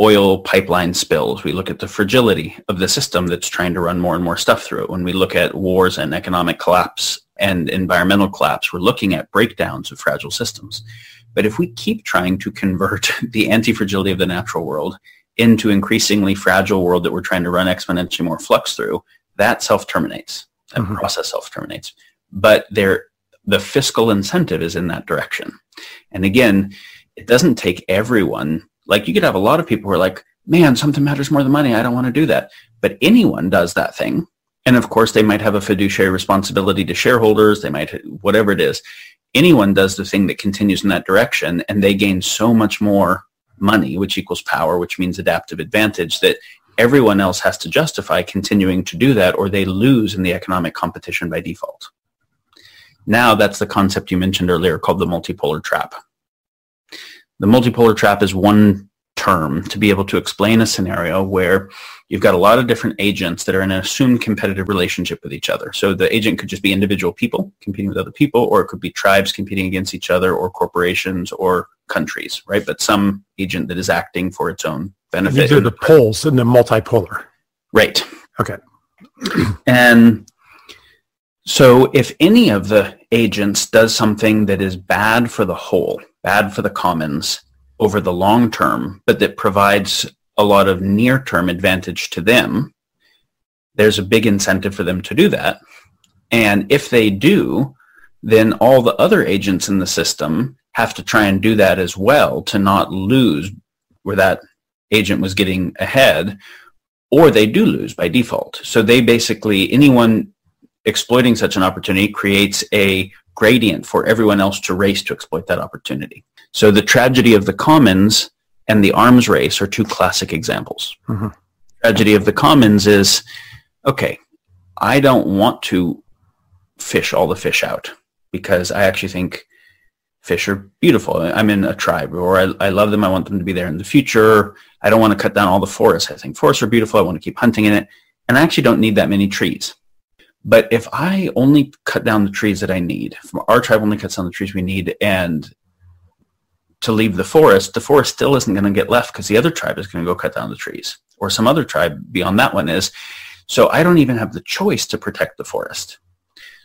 oil pipeline spills, we look at the fragility of the system that's trying to run more and more stuff through it. When we look at wars and economic collapse and environmental collapse, we're looking at breakdowns of fragile systems. But if we keep trying to convert the anti-fragility of the natural world into increasingly fragile world that we're trying to run exponentially more flux through, that self-terminates and mm-hmm. process self-terminates. But there, the fiscal incentive is in that direction. And again, it doesn't take everyone. Like you could have a lot of people who are like, man, something matters more than money. I don't want to do that. But anyone does that thing. And of course, they might have a fiduciary responsibility to shareholders. They might, whatever it is. Anyone does the thing that continues in that direction and they gain so much more money, which equals power, which means adaptive advantage, that everyone else has to justify continuing to do that or they lose in the economic competition by default. Now that's the concept you mentioned earlier called the multipolar trap. The multipolar trap is one term to be able to explain a scenario where you've got a lot of different agents that are in an assumed competitive relationship with each other. So the agent could just be individual people competing with other people, or it could be tribes competing against each other, or corporations, or countries, right? But some agent that is acting for its own benefit. These are the poles in the multipolar. Right. Okay. and so if any of the agents does something that is bad for the whole, bad for the commons over the long term, but that provides a lot of near-term advantage to them, there's a big incentive for them to do that. And if they do, then all the other agents in the system have to try and do that as well to not lose where that agent was getting ahead, or they do lose by default. So they basically, anyone exploiting such an opportunity creates a gradient for everyone else to race to exploit that opportunity. So the tragedy of the commons and the arms race are two classic examples. Mm-hmm. Tragedy of the commons is, okay, I don't want to fish all the fish out because I actually think fish are beautiful. I'm in a tribe or I, I love them. I want them to be there in the future. I don't want to cut down all the forests. I think forests are beautiful. I want to keep hunting in it. And I actually don't need that many trees. But if I only cut down the trees that I need, our tribe only cuts down the trees we need and to leave the forest, the forest still isn't going to get left because the other tribe is going to go cut down the trees or some other tribe beyond that one is. So I don't even have the choice to protect the forest.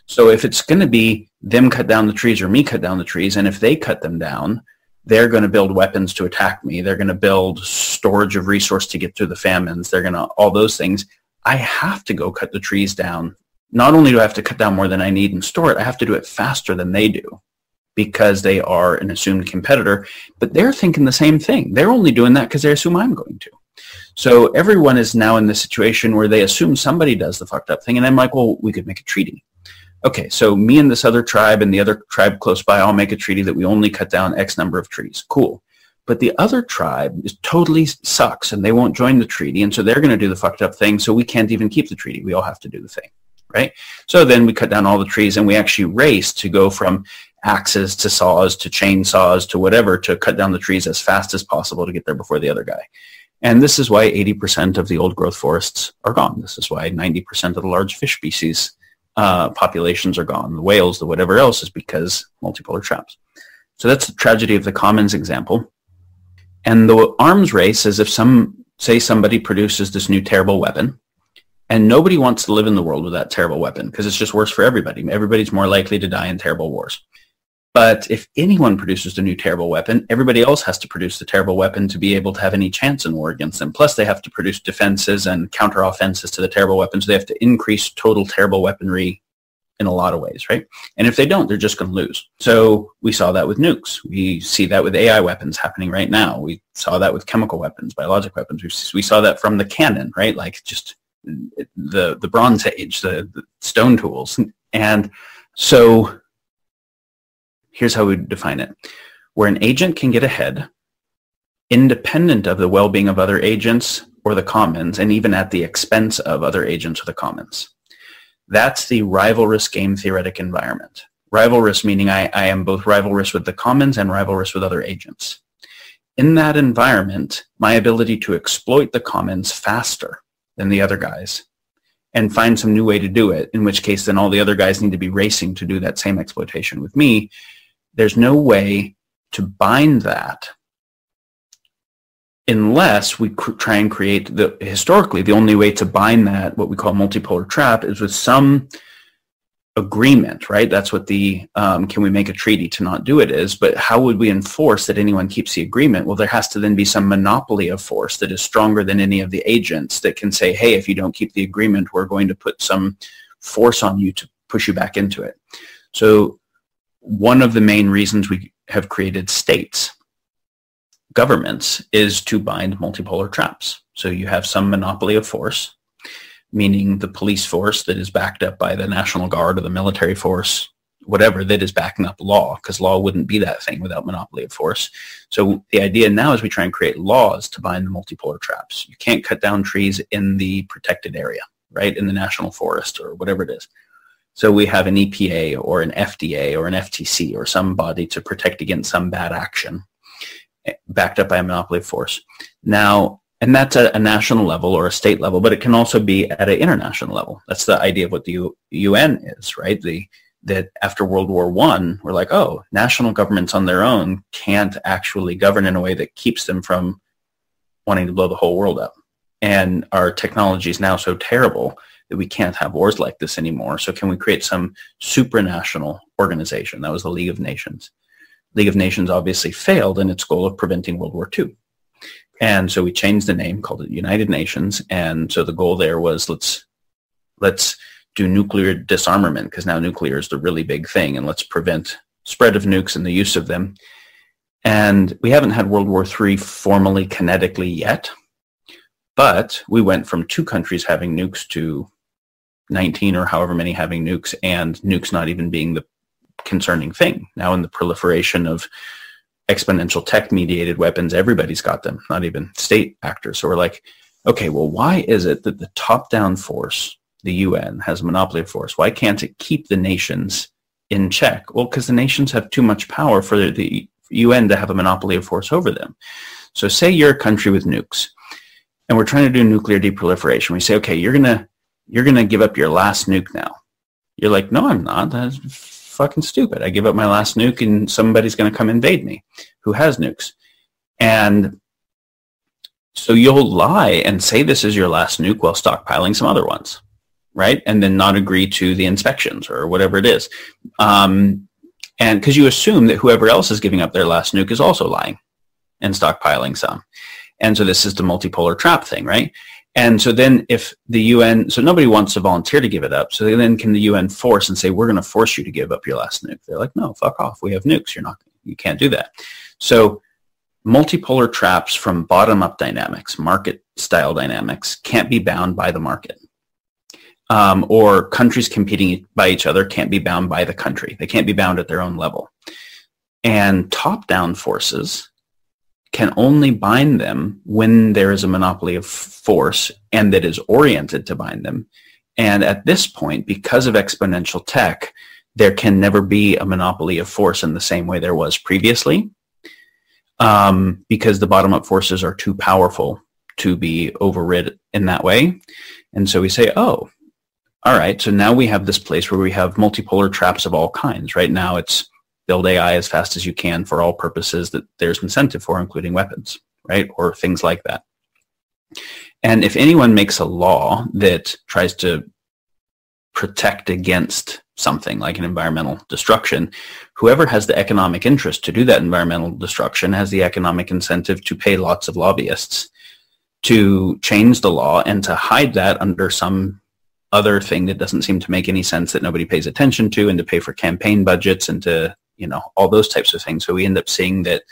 So if it's going to be them cut down the trees or me cut down the trees, and if they cut them down, they're going to build weapons to attack me. They're going to build storage of resource to get through the famines. They're going to all those things. I have to go cut the trees down. Not only do I have to cut down more than I need and store it, I have to do it faster than they do because they are an assumed competitor. But they're thinking the same thing. They're only doing that because they assume I'm going to. So everyone is now in this situation where they assume somebody does the fucked up thing. And I'm like, well, we could make a treaty okay, so me and this other tribe and the other tribe close by all make a treaty that we only cut down X number of trees. Cool. But the other tribe is totally sucks and they won't join the treaty. And so they're going to do the fucked up thing. So we can't even keep the treaty. We all have to do the thing. Right. So then we cut down all the trees and we actually race to go from axes to saws to chainsaws to whatever to cut down the trees as fast as possible to get there before the other guy. And this is why 80% of the old growth forests are gone. This is why 90% of the large fish species uh, populations are gone. The whales, the whatever else is because multipolar traps. So that's the tragedy of the commons example. And the arms race is if some, say somebody produces this new terrible weapon and nobody wants to live in the world with that terrible weapon because it's just worse for everybody. Everybody's more likely to die in terrible wars. But if anyone produces a new terrible weapon, everybody else has to produce the terrible weapon to be able to have any chance in war against them. Plus, they have to produce defenses and counter offenses to the terrible weapons. They have to increase total terrible weaponry in a lot of ways, right? And if they don't, they're just going to lose. So we saw that with nukes. We see that with AI weapons happening right now. We saw that with chemical weapons, biologic weapons. We, we saw that from the cannon, right? Like just the the Bronze Age, the, the stone tools, and so here's how we define it. Where an agent can get ahead, independent of the well-being of other agents or the commons, and even at the expense of other agents or the commons. That's the rivalrous game theoretic environment. Rivalrous meaning I, I am both rivalrous with the commons and rivalrous with other agents. In that environment, my ability to exploit the commons faster than the other guys and find some new way to do it, in which case then all the other guys need to be racing to do that same exploitation with me, there's no way to bind that unless we try and create the historically the only way to bind that what we call multipolar trap is with some agreement right? That's what the um, can we make a treaty to not do it is but how would we enforce that anyone keeps the agreement? Well there has to then be some monopoly of force that is stronger than any of the agents that can say hey if you don't keep the agreement we're going to put some force on you to push you back into it. So one of the main reasons we have created states, governments, is to bind multipolar traps. So you have some monopoly of force, meaning the police force that is backed up by the National Guard or the military force, whatever that is backing up law, because law wouldn't be that thing without monopoly of force. So the idea now is we try and create laws to bind the multipolar traps. You can't cut down trees in the protected area, right, in the national forest or whatever it is. So we have an EPA or an FDA or an FTC or some body to protect against some bad action eh, backed up by a monopoly force. Now, and that's at a national level or a state level, but it can also be at an international level. That's the idea of what the U- UN is, right? The that after World War One, we're like, oh, national governments on their own can't actually govern in a way that keeps them from wanting to blow the whole world up. And our technology is now so terrible that we can't have wars like this anymore. So can we create some supranational organization? That was the League of Nations. League of Nations obviously failed in its goal of preventing World War II. And so we changed the name, called it United Nations. And so the goal there was let's let's do nuclear disarmament because now nuclear is the really big thing and let's prevent spread of nukes and the use of them. And we haven't had World War III formally kinetically yet, but we went from two countries having nukes to 19 or however many having nukes and nukes not even being the concerning thing. Now in the proliferation of exponential tech mediated weapons, everybody's got them, not even state actors. So we're like, okay, well, why is it that the top down force, the UN, has a monopoly of force? Why can't it keep the nations in check? Well, because the nations have too much power for the UN to have a monopoly of force over them. So say you're a country with nukes and we're trying to do nuclear deproliferation. We say, okay, you're going to, you're going to give up your last nuke now. You're like, no, I'm not. That's fucking stupid. I give up my last nuke and somebody's going to come invade me who has nukes. And so you'll lie and say this is your last nuke while stockpiling some other ones, right? And then not agree to the inspections or whatever it is. Um, and because you assume that whoever else is giving up their last nuke is also lying and stockpiling some. And so this is the multipolar trap thing, right? And so then if the UN, so nobody wants to volunteer to give it up. So then can the UN force and say, we're going to force you to give up your last nuke? They're like, no, fuck off. We have nukes. You're not, you can't do that. So multipolar traps from bottom up dynamics, market style dynamics can't be bound by the market um, or countries competing by each other can't be bound by the country. They can't be bound at their own level. And top-down forces can only bind them when there is a monopoly of force and that is oriented to bind them. And at this point, because of exponential tech, there can never be a monopoly of force in the same way there was previously um, because the bottom-up forces are too powerful to be overrid in that way. And so we say, oh, all right, so now we have this place where we have multipolar traps of all kinds. Right now it's build AI as fast as you can for all purposes that there's incentive for, including weapons, right? Or things like that. And if anyone makes a law that tries to protect against something like an environmental destruction, whoever has the economic interest to do that environmental destruction has the economic incentive to pay lots of lobbyists to change the law and to hide that under some other thing that doesn't seem to make any sense that nobody pays attention to and to pay for campaign budgets and to, you know, all those types of things. So we end up seeing that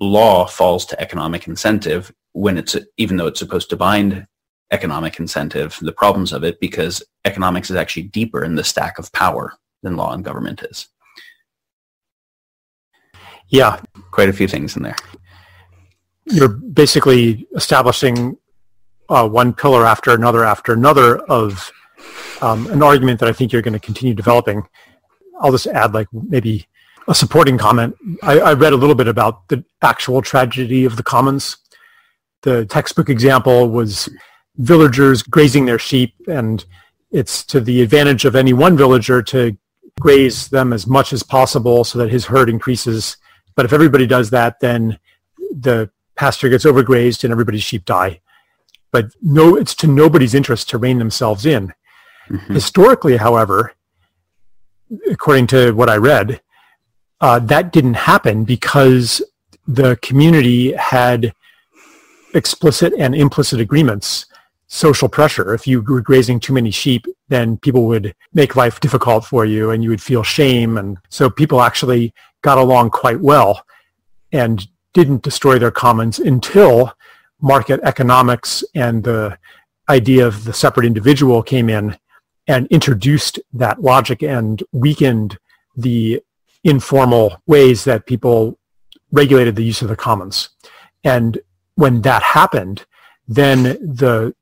law falls to economic incentive when it's, even though it's supposed to bind economic incentive, the problems of it, because economics is actually deeper in the stack of power than law and government is. Yeah. Quite a few things in there. You're basically establishing uh, one pillar after another after another of um, an argument that I think you're going to continue developing. I'll just add like maybe a supporting comment. I, I read a little bit about the actual tragedy of the commons. The textbook example was villagers grazing their sheep and it's to the advantage of any one villager to graze them as much as possible so that his herd increases. But if everybody does that, then the pasture gets overgrazed and everybody's sheep die but no, it's to nobody's interest to rein themselves in. Mm-hmm. Historically, however, according to what I read, uh, that didn't happen because the community had explicit and implicit agreements, social pressure. If you were grazing too many sheep, then people would make life difficult for you and you would feel shame. And so people actually got along quite well and didn't destroy their commons until market economics and the idea of the separate individual came in and introduced that logic and weakened the informal ways that people regulated the use of the commons. And when that happened, then the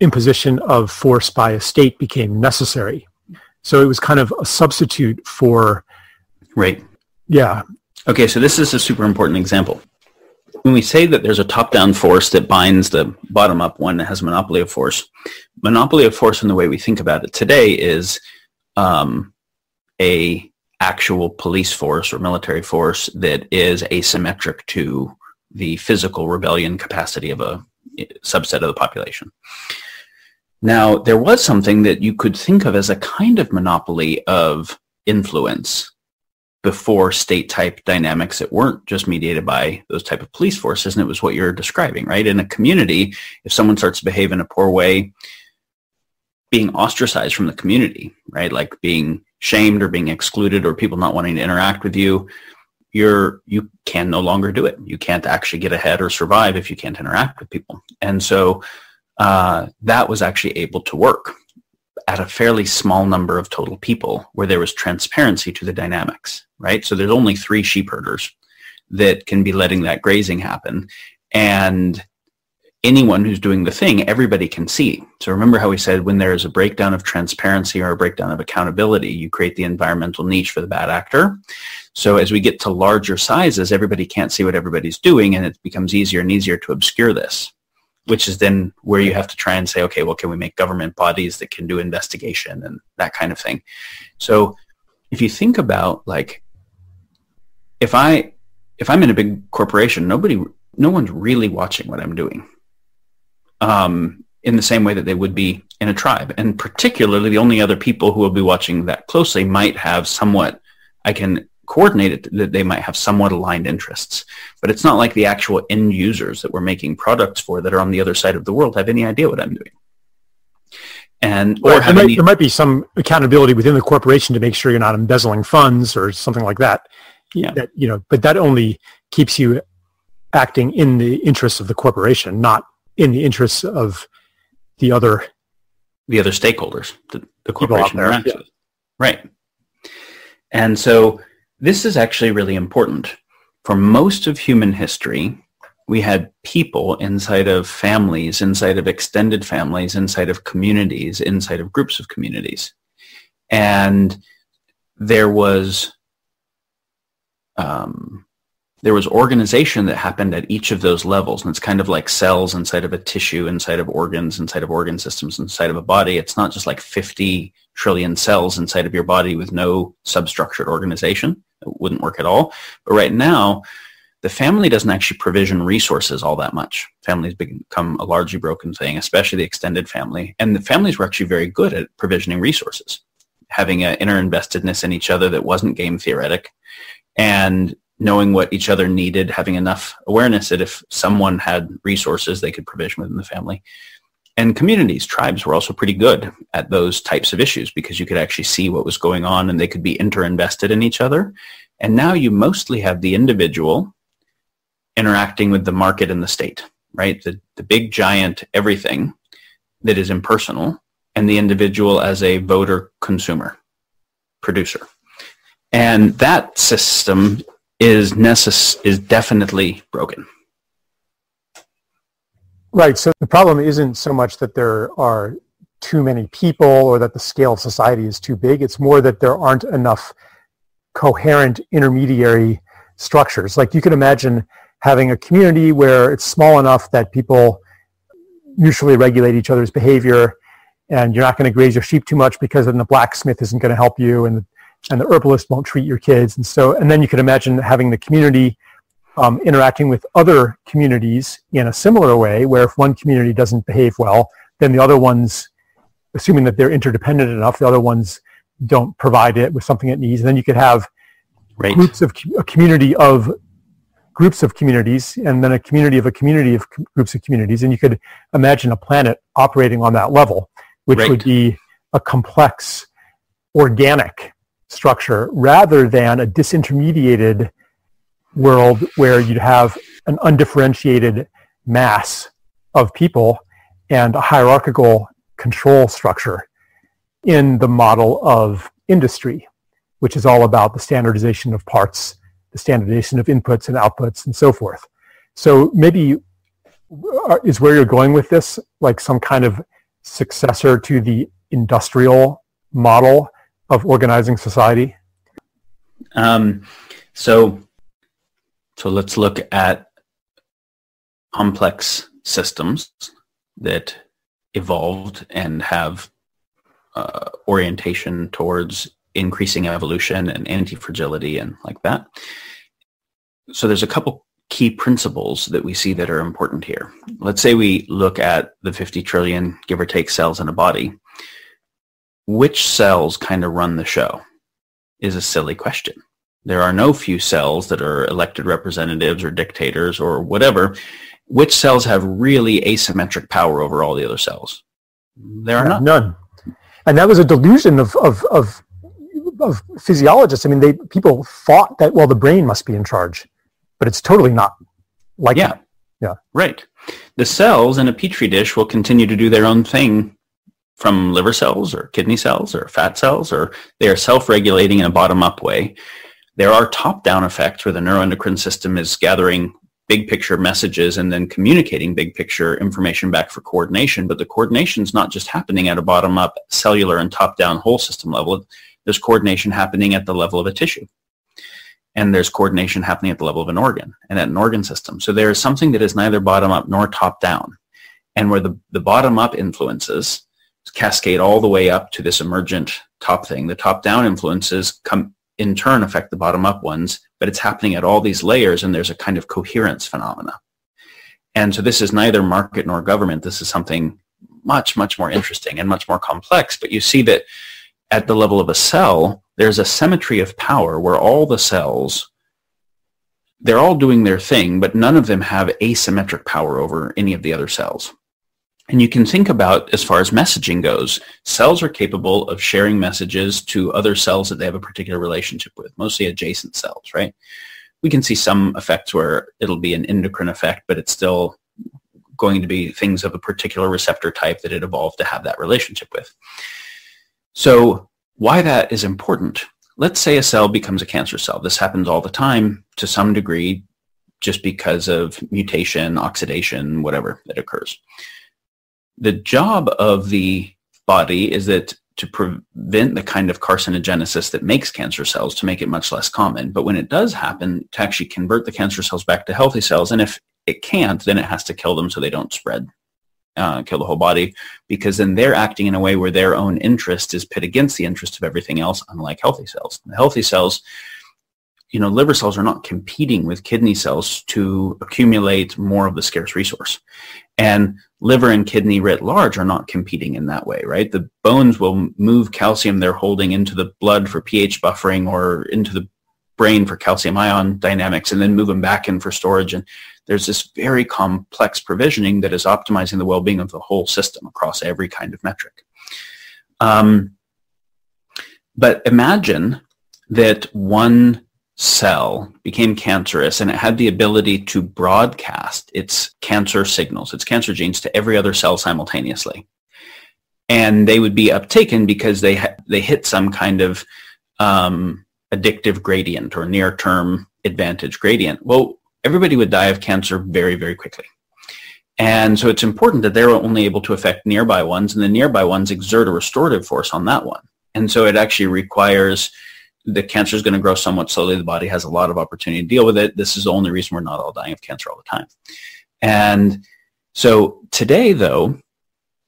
imposition of force by a state became necessary. So it was kind of a substitute for... Right. Yeah. Okay, so this is a super important example when we say that there's a top-down force that binds the bottom-up one that has monopoly of force, monopoly of force in the way we think about it today is um, a actual police force or military force that is asymmetric to the physical rebellion capacity of a subset of the population. Now, there was something that you could think of as a kind of monopoly of influence before state type dynamics that weren't just mediated by those type of police forces and it was what you're describing right? In a community if someone starts to behave in a poor way being ostracized from the community right? Like being shamed or being excluded or people not wanting to interact with you you're you can no longer do it. You can't actually get ahead or survive if you can't interact with people. And so uh, that was actually able to work at a fairly small number of total people where there was transparency to the dynamics, right? So there's only three sheep herders that can be letting that grazing happen. And anyone who's doing the thing, everybody can see. So remember how we said when there is a breakdown of transparency or a breakdown of accountability, you create the environmental niche for the bad actor. So as we get to larger sizes, everybody can't see what everybody's doing and it becomes easier and easier to obscure this, which is then where you have to try and say, okay, well, can we make government bodies that can do investigation and that kind of thing? So if you think about like, if I, if I'm in a big corporation, nobody, no one's really watching what I'm doing um, in the same way that they would be in a tribe. And particularly the only other people who will be watching that closely might have somewhat, I can coordinate it that they might have somewhat aligned interests. But it's not like the actual end users that we're making products for that are on the other side of the world have any idea what I'm doing. And or there, might, any, there might be some accountability within the corporation to make sure you're not embezzling funds or something like that. Yeah. That, you know, but that only keeps you acting in the interests of the corporation, not in the interests of the other the other stakeholders the, the corporation interacts yeah. with. Right. And so this is actually really important. For most of human history, we had people inside of families, inside of extended families, inside of communities, inside of groups of communities. And there was um, there was organization that happened at each of those levels. And it's kind of like cells inside of a tissue, inside of organs, inside of organ systems, inside of a body. It's not just like 50 trillion cells inside of your body with no substructured organization. It wouldn't work at all. But right now, the family doesn't actually provision resources all that much. Families become a largely broken thing, especially the extended family. And the families were actually very good at provisioning resources, having an inner investedness in each other that wasn't game theoretic and knowing what each other needed, having enough awareness that if someone had resources, they could provision within the family. And communities, tribes were also pretty good at those types of issues because you could actually see what was going on and they could be interinvested in each other. And now you mostly have the individual interacting with the market and the state, right? The, the big giant everything that is impersonal and the individual as a voter consumer, producer. And that system is necess- is definitely broken. Right. So the problem isn't so much that there are too many people or that the scale of society is too big. It's more that there aren't enough coherent intermediary structures. Like you could imagine having a community where it's small enough that people mutually regulate each other's behavior and you're not going to graze your sheep too much because then the blacksmith isn't going to help you and the and the herbalist won't treat your kids. And so, and then you can imagine having the community um, interacting with other communities in a similar way, where if one community doesn't behave well, then the other ones, assuming that they're interdependent enough, the other ones don't provide it with something it needs. And then you could have right. groups of a community of groups of communities, and then a community of a community of groups of communities, and you could imagine a planet operating on that level, which right. would be a complex, organic structure rather than a disintermediated world where you'd have an undifferentiated mass of people and a hierarchical control structure in the model of industry, which is all about the standardization of parts, the standardization of inputs and outputs and so forth. So maybe uh, is where you're going with this, like some kind of successor to the industrial model of organizing society? Um, so, so let's look at complex systems that evolved and have uh, orientation towards increasing evolution and anti-fragility and like that. So there's a couple key principles that we see that are important here. Let's say we look at the 50 trillion, give or take, cells in a body which cells kind of run the show is a silly question. There are no few cells that are elected representatives or dictators or whatever. Which cells have really asymmetric power over all the other cells? There are none. None. And that was a delusion of, of, of, of physiologists. I mean, they people thought that, well, the brain must be in charge, but it's totally not like yeah. that. Yeah. Right. The cells in a petri dish will continue to do their own thing from liver cells or kidney cells or fat cells, or they are self-regulating in a bottom-up way. There are top-down effects where the neuroendocrine system is gathering big picture messages and then communicating big picture information back for coordination. But the coordination is not just happening at a bottom-up cellular and top-down whole system level. There's coordination happening at the level of a tissue. And there's coordination happening at the level of an organ and at an organ system. So there is something that is neither bottom-up nor top-down. And where the, the bottom-up influences cascade all the way up to this emergent top thing. The top-down influences come in turn affect the bottom-up ones, but it's happening at all these layers, and there's a kind of coherence phenomena. And so this is neither market nor government. This is something much, much more interesting and much more complex. But you see that at the level of a cell, there's a symmetry of power where all the cells, they're all doing their thing, but none of them have asymmetric power over any of the other cells. And you can think about, as far as messaging goes, cells are capable of sharing messages to other cells that they have a particular relationship with, mostly adjacent cells, right? We can see some effects where it'll be an endocrine effect, but it's still going to be things of a particular receptor type that it evolved to have that relationship with. So why that is important, let's say a cell becomes a cancer cell. This happens all the time to some degree just because of mutation, oxidation, whatever that occurs the job of the body is that to prevent the kind of carcinogenesis that makes cancer cells to make it much less common. But when it does happen, to actually convert the cancer cells back to healthy cells. And if it can't, then it has to kill them so they don't spread, uh, kill the whole body, because then they're acting in a way where their own interest is pit against the interest of everything else, unlike healthy cells. The healthy cells you know, liver cells are not competing with kidney cells to accumulate more of the scarce resource. And liver and kidney writ large are not competing in that way, right? The bones will move calcium they're holding into the blood for pH buffering or into the brain for calcium ion dynamics and then move them back in for storage. And there's this very complex provisioning that is optimizing the well-being of the whole system across every kind of metric. Um, but imagine that one cell became cancerous and it had the ability to broadcast its cancer signals, its cancer genes to every other cell simultaneously. And they would be uptaken because they, they hit some kind of um, addictive gradient or near-term advantage gradient. Well, everybody would die of cancer very, very quickly. And so it's important that they're only able to affect nearby ones and the nearby ones exert a restorative force on that one. And so it actually requires the cancer is going to grow somewhat slowly. The body has a lot of opportunity to deal with it. This is the only reason we're not all dying of cancer all the time. And so today, though,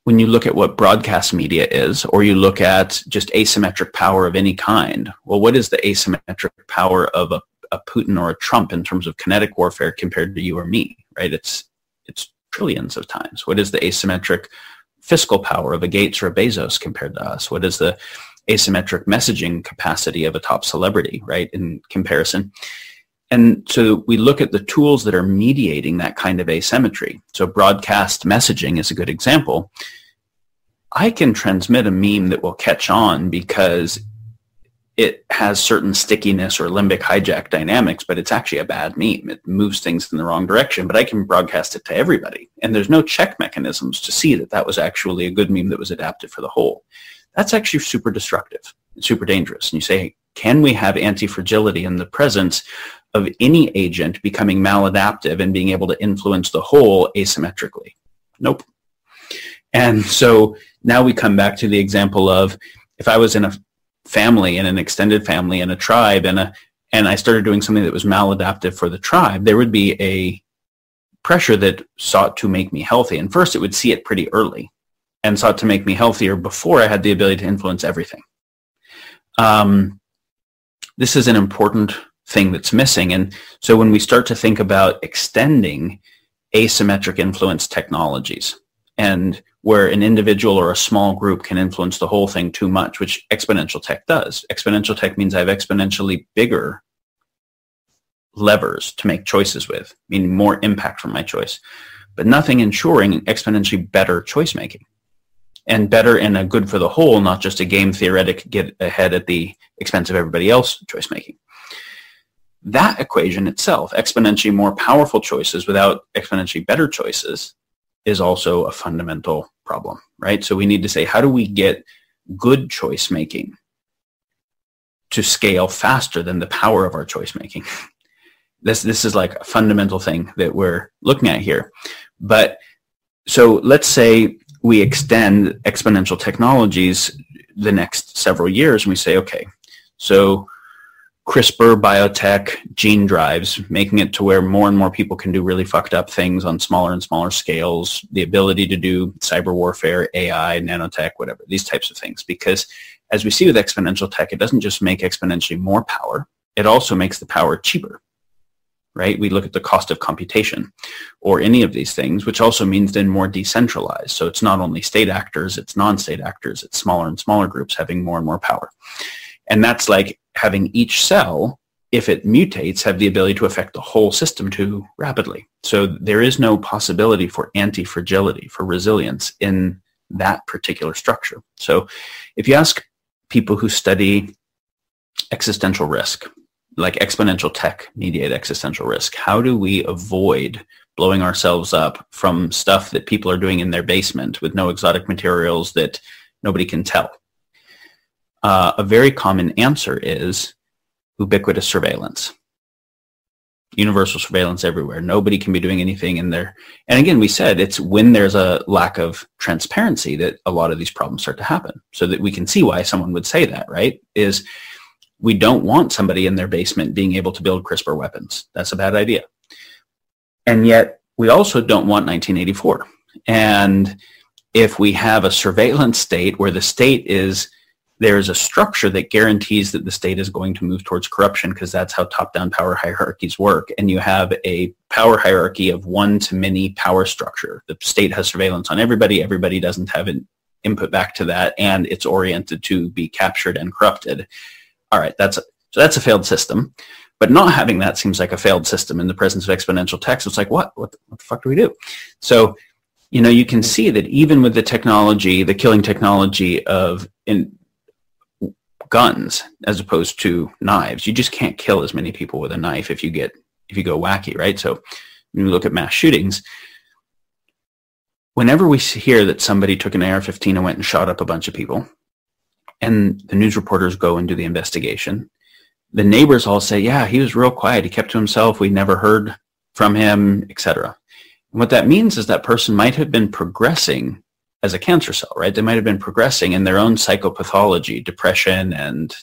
when you look at what broadcast media is, or you look at just asymmetric power of any kind, well, what is the asymmetric power of a, a Putin or a Trump in terms of kinetic warfare compared to you or me, right? It's, it's trillions of times. What is the asymmetric fiscal power of a Gates or a Bezos compared to us? What is the asymmetric messaging capacity of a top celebrity, right, in comparison. And so we look at the tools that are mediating that kind of asymmetry. So broadcast messaging is a good example. I can transmit a meme that will catch on because it has certain stickiness or limbic hijack dynamics, but it's actually a bad meme. It moves things in the wrong direction, but I can broadcast it to everybody. And there's no check mechanisms to see that that was actually a good meme that was adapted for the whole that's actually super destructive, super dangerous. And you say, can we have anti-fragility in the presence of any agent becoming maladaptive and being able to influence the whole asymmetrically? Nope. And so now we come back to the example of if I was in a family, in an extended family, in a tribe, and a and I started doing something that was maladaptive for the tribe, there would be a pressure that sought to make me healthy. And first, it would see it pretty early and sought to make me healthier before I had the ability to influence everything. Um, this is an important thing that's missing. And so when we start to think about extending asymmetric influence technologies and where an individual or a small group can influence the whole thing too much, which exponential tech does. Exponential tech means I have exponentially bigger levers to make choices with, meaning more impact from my choice, but nothing ensuring exponentially better choice making and better in a good for the whole, not just a game theoretic get ahead at the expense of everybody else choice making. That equation itself, exponentially more powerful choices without exponentially better choices, is also a fundamental problem, right? So we need to say, how do we get good choice making to scale faster than the power of our choice making? this this is like a fundamental thing that we're looking at here. But so let's say we extend exponential technologies the next several years and we say, okay, so CRISPR biotech gene drives, making it to where more and more people can do really fucked up things on smaller and smaller scales, the ability to do cyber warfare, AI, nanotech, whatever, these types of things. Because as we see with exponential tech, it doesn't just make exponentially more power, it also makes the power cheaper right? We look at the cost of computation or any of these things, which also means then more decentralized. So it's not only state actors, it's non-state actors, it's smaller and smaller groups having more and more power. And that's like having each cell, if it mutates, have the ability to affect the whole system too rapidly. So there is no possibility for anti-fragility, for resilience in that particular structure. So if you ask people who study existential risk, like exponential tech mediate existential risk? How do we avoid blowing ourselves up from stuff that people are doing in their basement with no exotic materials that nobody can tell? Uh, a very common answer is ubiquitous surveillance. Universal surveillance everywhere. Nobody can be doing anything in there. And again, we said it's when there's a lack of transparency that a lot of these problems start to happen. So that we can see why someone would say that, right? Is we don't want somebody in their basement being able to build CRISPR weapons. That's a bad idea. And yet we also don't want 1984. And if we have a surveillance state where the state is there is a structure that guarantees that the state is going to move towards corruption because that's how top-down power hierarchies work. And you have a power hierarchy of one to many power structure. The state has surveillance on everybody. Everybody doesn't have an input back to that. And it's oriented to be captured and corrupted all right, that's a, so that's a failed system. But not having that seems like a failed system in the presence of exponential text. It's like, what? What the, what the fuck do we do? So, you know, you can hmm. see that even with the technology, the killing technology of in guns as opposed to knives, you just can't kill as many people with a knife if you get if you go wacky, right? So when we look at mass shootings, whenever we hear that somebody took an AR-15 and went and shot up a bunch of people, and the news reporters go and do the investigation. The neighbors all say, yeah, he was real quiet. He kept to himself. We never heard from him, etc. And What that means is that person might have been progressing as a cancer cell, right? They might have been progressing in their own psychopathology, depression and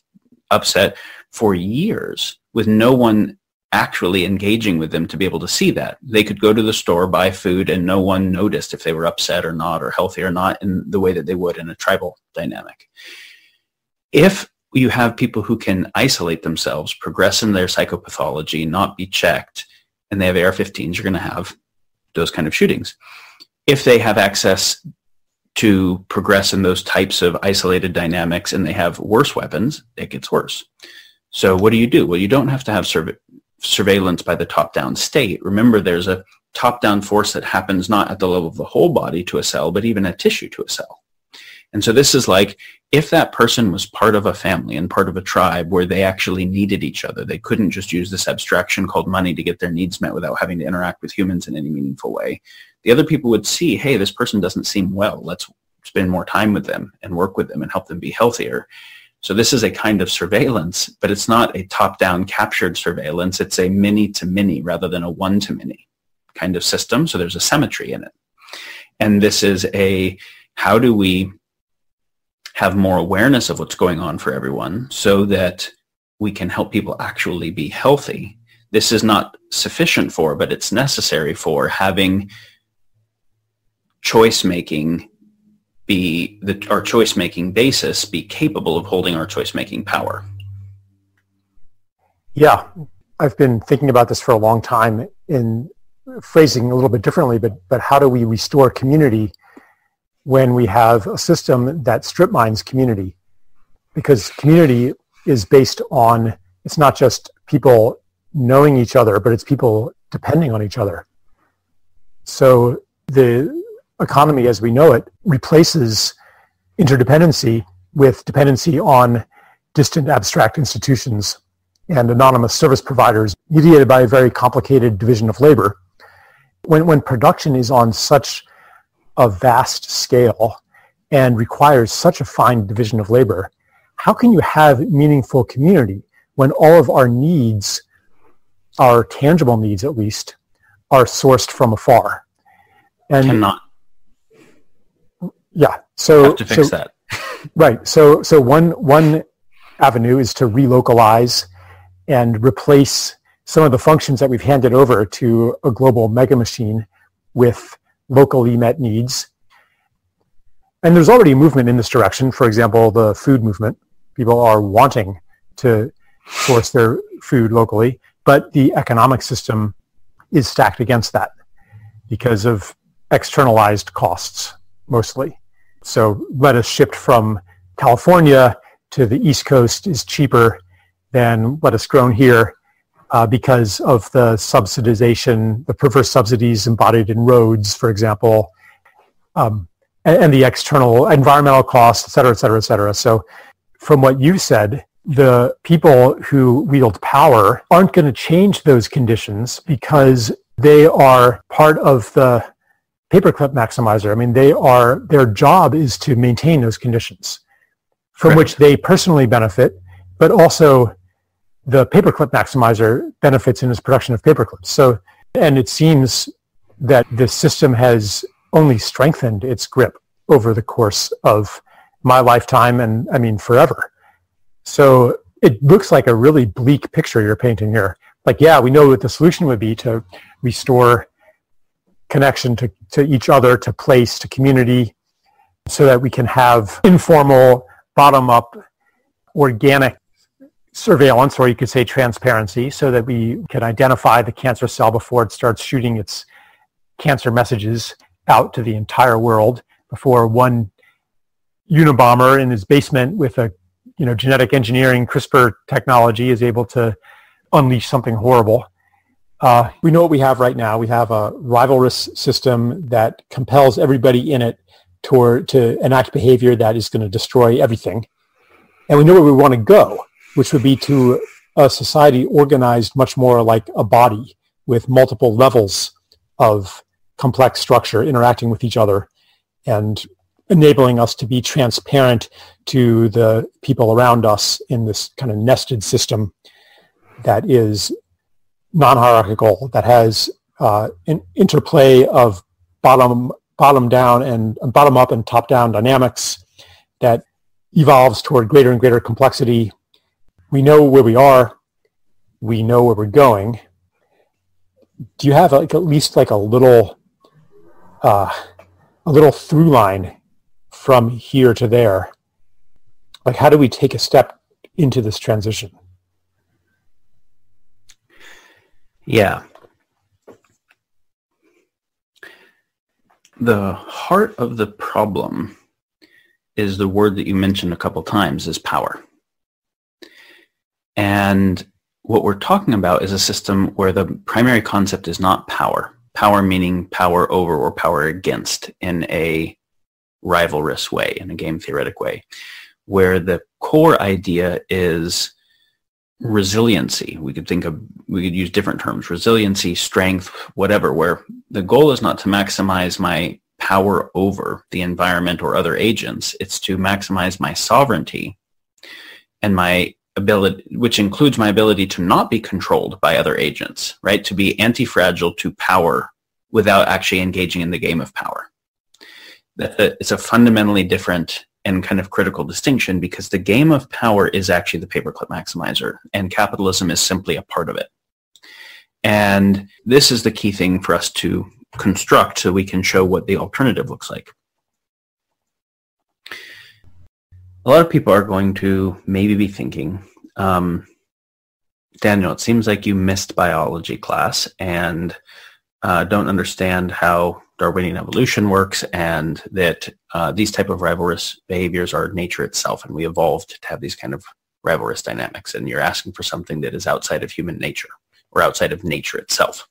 upset for years with no one actually engaging with them to be able to see that. They could go to the store, buy food, and no one noticed if they were upset or not or healthy or not in the way that they would in a tribal dynamic. If you have people who can isolate themselves, progress in their psychopathology, not be checked, and they have AR-15s, you're going to have those kind of shootings. If they have access to progress in those types of isolated dynamics and they have worse weapons, it gets worse. So what do you do? Well, you don't have to have surve surveillance by the top-down state. Remember, there's a top-down force that happens not at the level of the whole body to a cell, but even a tissue to a cell. And so this is like if that person was part of a family and part of a tribe where they actually needed each other, they couldn't just use this abstraction called money to get their needs met without having to interact with humans in any meaningful way. The other people would see, hey, this person doesn't seem well. Let's spend more time with them and work with them and help them be healthier. So this is a kind of surveillance, but it's not a top-down captured surveillance. It's a many-to-many rather than a one-to-many kind of system. So there's a symmetry in it. And this is a, how do we have more awareness of what's going on for everyone so that we can help people actually be healthy. This is not sufficient for, but it's necessary for having choice making be the, our choice making basis be capable of holding our choice making power. Yeah, I've been thinking about this for a long time in phrasing a little bit differently, but, but how do we restore community when we have a system that strip mines community because community is based on it's not just people knowing each other but it's people depending on each other. So the economy as we know it replaces interdependency with dependency on distant abstract institutions and anonymous service providers mediated by a very complicated division of labor. When, when production is on such of vast scale and requires such a fine division of labor, how can you have meaningful community when all of our needs, our tangible needs at least, are sourced from afar? And cannot. Yeah. So have to fix so, that. right. So so one one avenue is to relocalize and replace some of the functions that we've handed over to a global mega machine with locally met needs. And there's already a movement in this direction. For example, the food movement. People are wanting to source their food locally, but the economic system is stacked against that because of externalized costs mostly. So lettuce shipped from California to the East Coast is cheaper than lettuce grown here uh, because of the subsidization, the perverse subsidies embodied in roads, for example, um, and, and, the external environmental costs, et cetera, et cetera, et cetera. So from what you said, the people who wield power aren't going to change those conditions because they are part of the paperclip maximizer. I mean, they are, their job is to maintain those conditions from Correct. which they personally benefit, but also the paperclip maximizer benefits in its production of paperclips. So, and it seems that the system has only strengthened its grip over the course of my lifetime and I mean forever. So it looks like a really bleak picture you're painting here. Like, yeah, we know what the solution would be to restore connection to, to each other, to place, to community, so that we can have informal, bottom-up, organic surveillance, or you could say transparency, so that we can identify the cancer cell before it starts shooting its cancer messages out to the entire world, before one Unabomber in his basement with a you know genetic engineering CRISPR technology is able to unleash something horrible. Uh, we know what we have right now. We have a rivalrous system that compels everybody in it toward to enact behavior that is going to destroy everything. And we know where we want to go, which would be to a society organized much more like a body with multiple levels of complex structure interacting with each other and enabling us to be transparent to the people around us in this kind of nested system that is non-hierarchical that has uh, an interplay of bottom bottom down and bottom up and top down dynamics that evolves toward greater and greater complexity. We know where we are. We know where we're going. Do you have like at least like a little uh, a little through line from here to there? Like how do we take a step into this transition? Yeah. The heart of the problem is the word that you mentioned a couple times is power. And what we're talking about is a system where the primary concept is not power. Power meaning power over or power against in a rivalrous way, in a game theoretic way, where the core idea is resiliency. We could think of, we could use different terms, resiliency, strength, whatever, where the goal is not to maximize my power over the environment or other agents. It's to maximize my sovereignty and my ability, which includes my ability to not be controlled by other agents, right? To be anti-fragile to power without actually engaging in the game of power. It's a fundamentally different and kind of critical distinction because the game of power is actually the paperclip maximizer and capitalism is simply a part of it. And this is the key thing for us to construct so we can show what the alternative looks like. A lot of people are going to maybe be thinking, um, Daniel, it seems like you missed biology class and uh, don't understand how Darwinian evolution works and that uh, these type of rivalrous behaviors are nature itself and we evolved to have these kind of rivalrous dynamics and you're asking for something that is outside of human nature or outside of nature itself.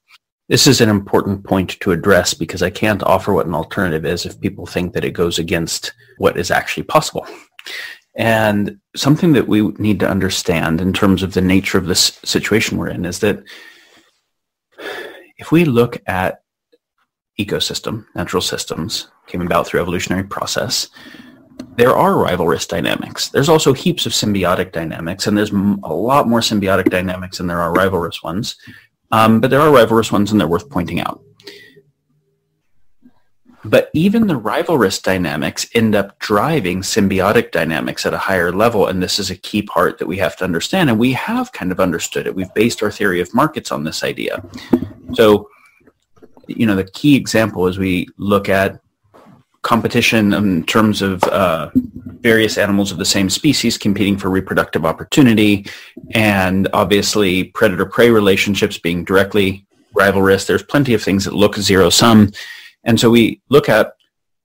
This is an important point to address because I can't offer what an alternative is if people think that it goes against what is actually possible. And something that we need to understand in terms of the nature of this situation we're in is that if we look at ecosystem, natural systems, came about through evolutionary process, there are rivalrous dynamics. There's also heaps of symbiotic dynamics, and there's a lot more symbiotic dynamics than there are rivalrous ones. Um, but there are rivalrous ones, and they're worth pointing out. But even the rivalrous dynamics end up driving symbiotic dynamics at a higher level, and this is a key part that we have to understand. And we have kind of understood it. We've based our theory of markets on this idea. So, you know, the key example is we look at competition in terms of uh, various animals of the same species competing for reproductive opportunity, and obviously predator-prey relationships being directly rivalrous. There's plenty of things that look zero-sum. And so we look at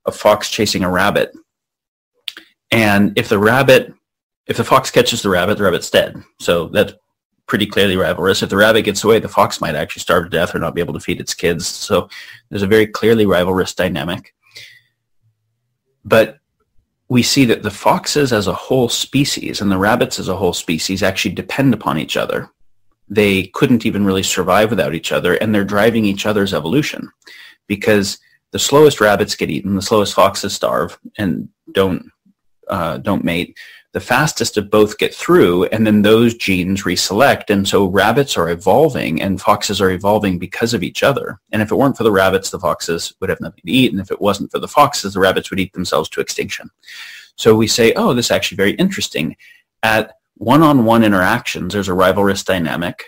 a fox chasing a rabbit. And if the rabbit, if the fox catches the rabbit, the rabbit's dead. So that's pretty clearly rivalrous. If the rabbit gets away, the fox might actually starve to death or not be able to feed its kids. So there's a very clearly rivalrous dynamic. But we see that the foxes as a whole species and the rabbits as a whole species actually depend upon each other. They couldn't even really survive without each other, and they're driving each other's evolution because the slowest rabbits get eaten, the slowest foxes starve and don't uh, don't mate. The fastest of both get through and then those genes reselect. And so rabbits are evolving and foxes are evolving because of each other. And if it weren't for the rabbits the foxes would have nothing to eat. And if it wasn't for the foxes the rabbits would eat themselves to extinction. So we say oh this is actually very interesting. At one-on-one interactions there's a rivalrous dynamic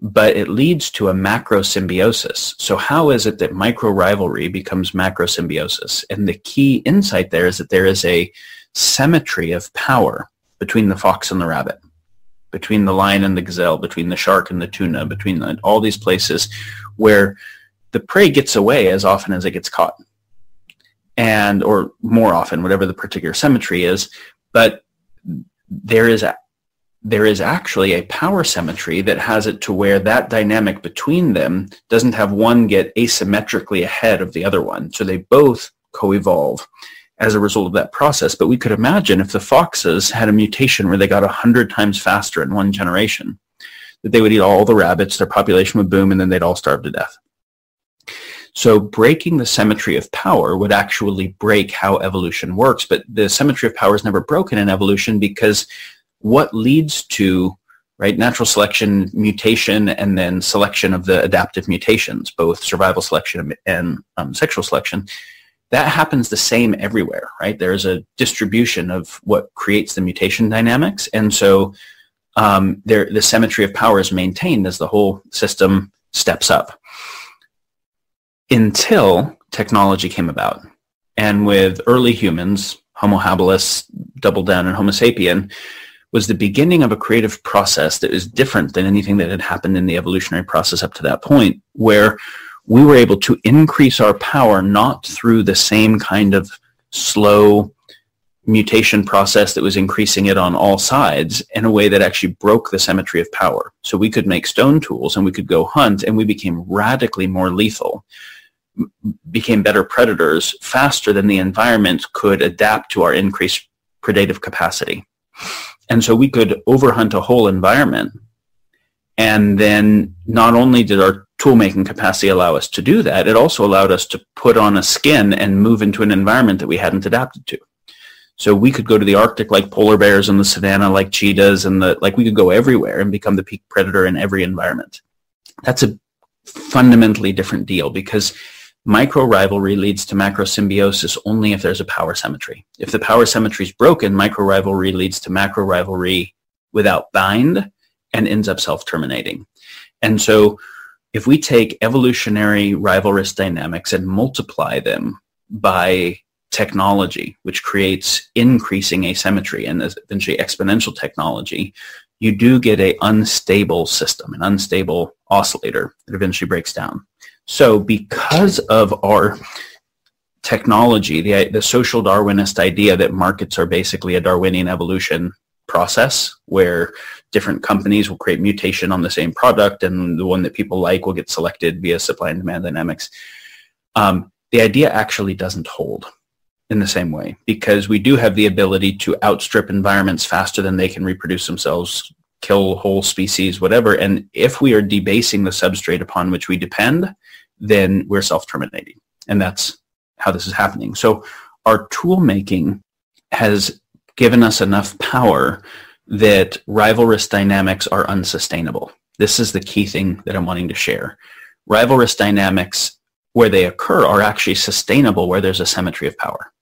but it leads to a macro symbiosis. So how is it that micro rivalry becomes macro symbiosis? And the key insight there is that there is a symmetry of power between the fox and the rabbit, between the lion and the gazelle, between the shark and the tuna, between the, all these places where the prey gets away as often as it gets caught. And, or more often, whatever the particular symmetry is, but there is a, there is actually a power symmetry that has it to where that dynamic between them doesn't have one get asymmetrically ahead of the other one. So they both co-evolve as a result of that process. But we could imagine if the foxes had a mutation where they got 100 times faster in one generation, that they would eat all the rabbits, their population would boom, and then they'd all starve to death. So breaking the symmetry of power would actually break how evolution works. But the symmetry of power is never broken in evolution because what leads to right natural selection, mutation, and then selection of the adaptive mutations, both survival selection and um, sexual selection, that happens the same everywhere, right? There's a distribution of what creates the mutation dynamics. And so um, there, the symmetry of power is maintained as the whole system steps up until technology came about. And with early humans, Homo habilis, double down, and Homo sapien, was the beginning of a creative process that was different than anything that had happened in the evolutionary process up to that point, where we were able to increase our power not through the same kind of slow mutation process that was increasing it on all sides in a way that actually broke the symmetry of power. So we could make stone tools and we could go hunt and we became radically more lethal, became better predators faster than the environment could adapt to our increased predative capacity. And so we could overhunt a whole environment. And then not only did our tool making capacity allow us to do that, it also allowed us to put on a skin and move into an environment that we hadn't adapted to. So we could go to the Arctic like polar bears and the savannah like cheetahs and the like we could go everywhere and become the peak predator in every environment. That's a fundamentally different deal because micro rivalry leads to macro symbiosis only if there's a power symmetry. If the power symmetry is broken, micro rivalry leads to macro rivalry without bind and ends up self-terminating. And so if we take evolutionary rivalrous dynamics and multiply them by technology, which creates increasing asymmetry and eventually exponential technology, you do get a unstable system, an unstable oscillator that eventually breaks down. So because of our technology, the, the social Darwinist idea that markets are basically a Darwinian evolution process where different companies will create mutation on the same product and the one that people like will get selected via supply and demand dynamics. Um, the idea actually doesn't hold in the same way because we do have the ability to outstrip environments faster than they can reproduce themselves, kill whole species, whatever. And if we are debasing the substrate upon which we depend, then we're self-terminating. And that's how this is happening. So our tool making has given us enough power that rivalrous dynamics are unsustainable. This is the key thing that I'm wanting to share. Rivalrous dynamics, where they occur, are actually sustainable where there's a symmetry of power.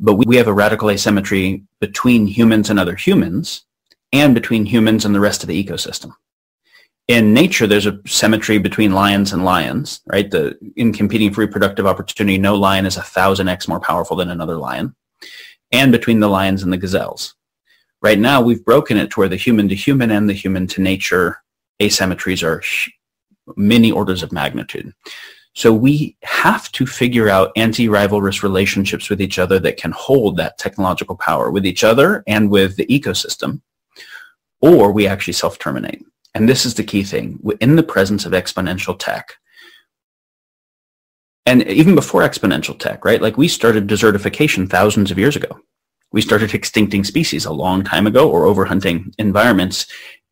But we have a radical asymmetry between humans and other humans and between humans and the rest of the ecosystem. In nature, there's a symmetry between lions and lions, right? The, in competing for reproductive opportunity, no lion is a thousand X more powerful than another lion. And between the lions and the gazelles. Right now, we've broken it to where the human to human and the human to nature asymmetries are many orders of magnitude. So we have to figure out anti-rivalrous relationships with each other that can hold that technological power with each other and with the ecosystem, or we actually self-terminate. And this is the key thing. In the presence of exponential tech, and even before exponential tech, right? Like we started desertification thousands of years ago. We started extincting species a long time ago or overhunting environments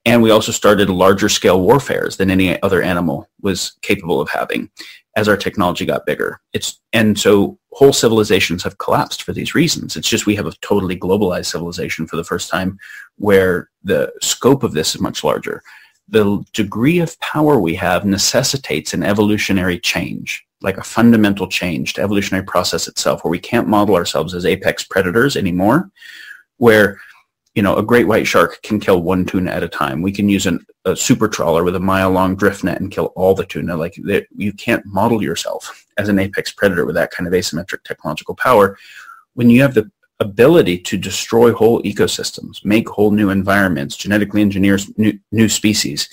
and we also started larger scale warfares than any other animal was capable of having as our technology got bigger. It's, and so whole civilizations have collapsed for these reasons. It's just we have a totally globalized civilization for the first time where the scope of this is much larger. The degree of power we have necessitates an evolutionary change, like a fundamental change to evolutionary process itself, where we can't model ourselves as apex predators anymore, where you know, a great white shark can kill one tuna at a time. We can use an, a super trawler with a mile long drift net and kill all the tuna. Like you can't model yourself as an apex predator with that kind of asymmetric technological power. When you have the ability to destroy whole ecosystems, make whole new environments, genetically engineer new, new species,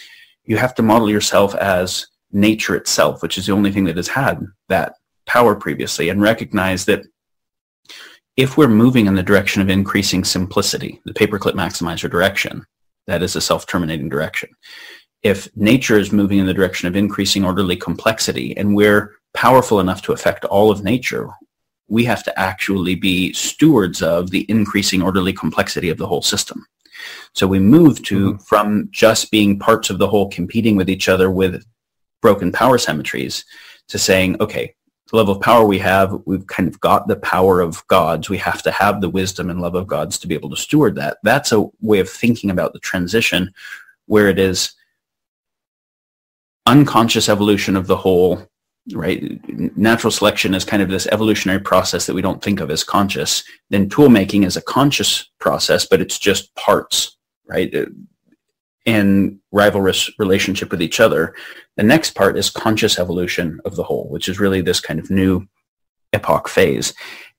you have to model yourself as nature itself, which is the only thing that has had that power previously, and recognize that if we're moving in the direction of increasing simplicity, the paperclip maximizer direction, that is a self-terminating direction. If nature is moving in the direction of increasing orderly complexity and we're powerful enough to affect all of nature, we have to actually be stewards of the increasing orderly complexity of the whole system. So we move to mm-hmm. from just being parts of the whole competing with each other with broken power symmetries to saying, okay, the level of power we have, we've kind of got the power of gods. We have to have the wisdom and love of gods to be able to steward that. That's a way of thinking about the transition where it is unconscious evolution of the whole, right? Natural selection is kind of this evolutionary process that we don't think of as conscious. Then tool making is a conscious process, but it's just parts, right? In rivalrous relationship with each other. The next part is conscious evolution of the whole, which is really this kind of new epoch phase.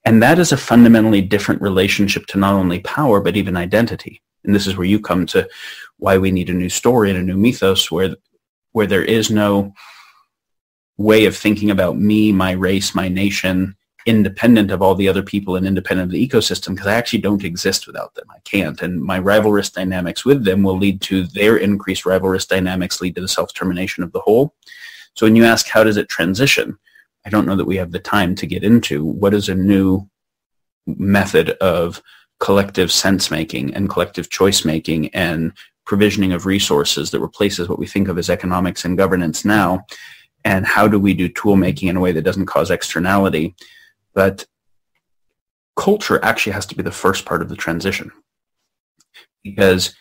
And that is a fundamentally different relationship to not only power, but even identity. And this is where you come to why we need a new story and a new mythos where, where there is no way of thinking about me, my race, my nation, independent of all the other people and independent of the ecosystem because I actually don't exist without them. I can't. And my rivalrous dynamics with them will lead to their increased rivalrous dynamics lead to the self-termination of the whole. So when you ask how does it transition, I don't know that we have the time to get into what is a new method of collective sense making and collective choice making and provisioning of resources that replaces what we think of as economics and governance now and how do we do tool making in a way that doesn't cause externality but culture actually has to be the first part of the transition because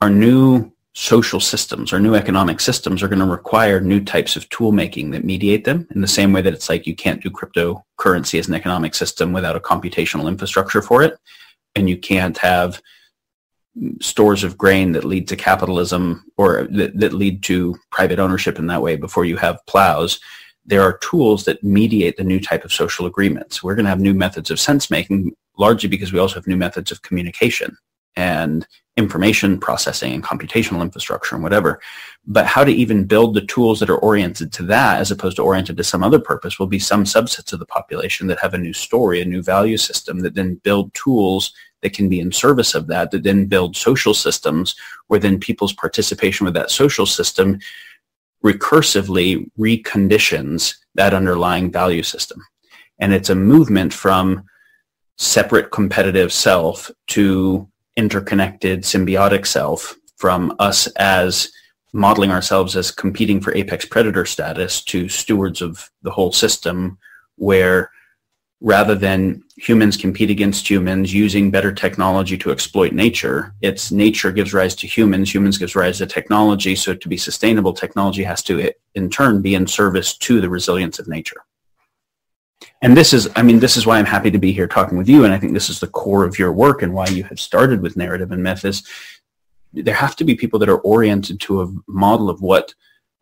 our new social systems, our new economic systems are going to require new types of tool making that mediate them in the same way that it's like you can't do cryptocurrency as an economic system without a computational infrastructure for it. And you can't have stores of grain that lead to capitalism or that, that lead to private ownership in that way before you have plows there are tools that mediate the new type of social agreements. We're going to have new methods of sense making, largely because we also have new methods of communication and information processing and computational infrastructure and whatever. But how to even build the tools that are oriented to that as opposed to oriented to some other purpose will be some subsets of the population that have a new story, a new value system that then build tools that can be in service of that, that then build social systems where then people's participation with that social system recursively reconditions that underlying value system. And it's a movement from separate competitive self to interconnected symbiotic self from us as modeling ourselves as competing for apex predator status to stewards of the whole system where rather than humans compete against humans using better technology to exploit nature, it's nature gives rise to humans, humans gives rise to technology. So to be sustainable, technology has to in turn be in service to the resilience of nature. And this is, I mean, this is why I'm happy to be here talking with you. And I think this is the core of your work and why you have started with narrative and myth is there have to be people that are oriented to a model of what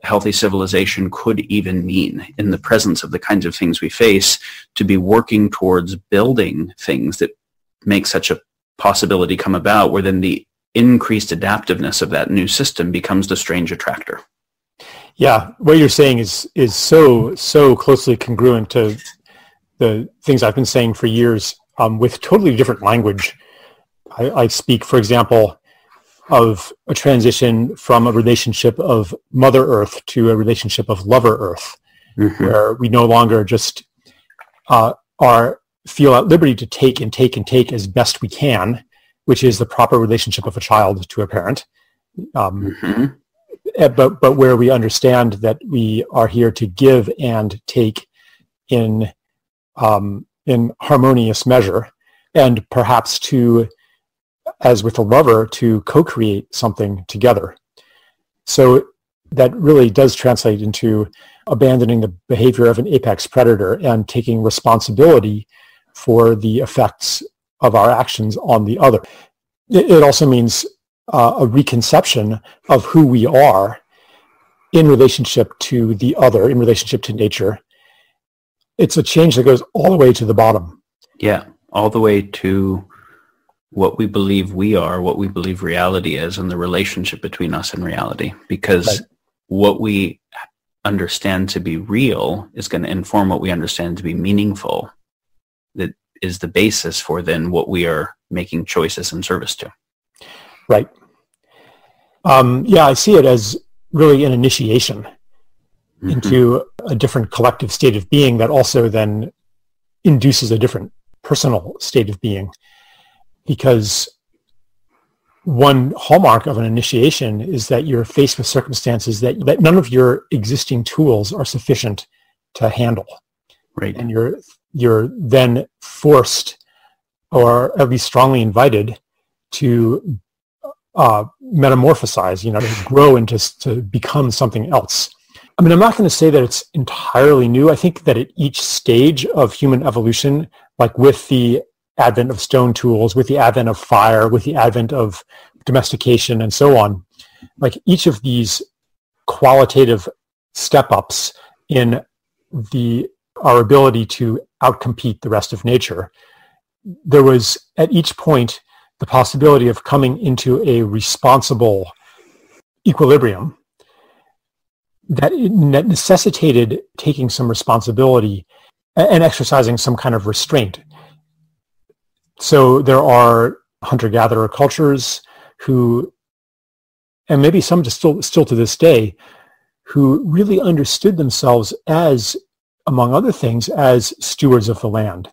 healthy civilization could even mean in the presence of the kinds of things we face to be working towards building things that make such a possibility come about where then the increased adaptiveness of that new system becomes the strange attractor. Yeah, what you're saying is is so so closely congruent to the things I've been saying for years um, with totally different language. I, I speak, for example, of a transition from a relationship of Mother Earth to a relationship of Lover Earth, mm-hmm. where we no longer just uh, are feel at liberty to take and take and take as best we can, which is the proper relationship of a child to a parent. Um, mm-hmm. Eh, but but where we understand that we are here to give and take in um, in harmonious measure, and perhaps to as with a lover to co-create something together. So that really does translate into abandoning the behavior of an apex predator and taking responsibility for the effects of our actions on the other. It also means uh, a reconception of who we are in relationship to the other, in relationship to nature. It's a change that goes all the way to the bottom. Yeah, all the way to what we believe we are, what we believe reality is, and the relationship between us and reality. Because right. what we understand to be real is going to inform what we understand to be meaningful. That is the basis for then what we are making choices in service to. Right. Um, yeah, I see it as really an initiation mm-hmm. into a different collective state of being that also then induces a different personal state of being because one hallmark of an initiation is that you're faced with circumstances that, that none of your existing tools are sufficient to handle. Right. And you're you're then forced or at least strongly invited to uh, metamorphosize, you know, to grow into to become something else. I mean, I'm not going to say that it's entirely new. I think that at each stage of human evolution, like with the advent of stone tools, with the advent of fire, with the advent of domestication and so on, like each of these qualitative step ups in the our ability to outcompete the rest of nature, there was at each point the possibility of coming into a responsible equilibrium that necessitated taking some responsibility and exercising some kind of restraint so there are hunter-gatherer cultures who, and maybe some still, still to this day, who really understood themselves as, among other things, as stewards of the land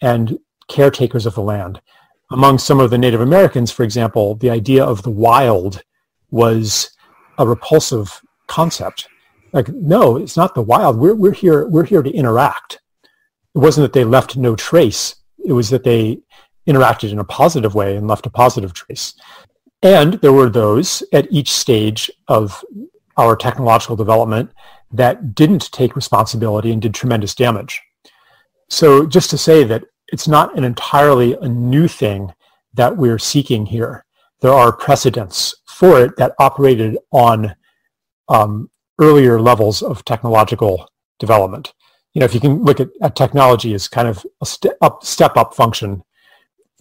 and caretakers of the land. Among some of the Native Americans, for example, the idea of the wild was a repulsive concept. Like, no, it's not the wild. We're, we're here, we're here to interact. It wasn't that they left no trace. It was that they interacted in a positive way and left a positive trace. And there were those at each stage of our technological development that didn't take responsibility and did tremendous damage. So just to say that it's not an entirely a new thing that we're seeking here. There are precedents for it that operated on um, earlier levels of technological development. You know, if you can look at, at technology as kind of a step up, step up function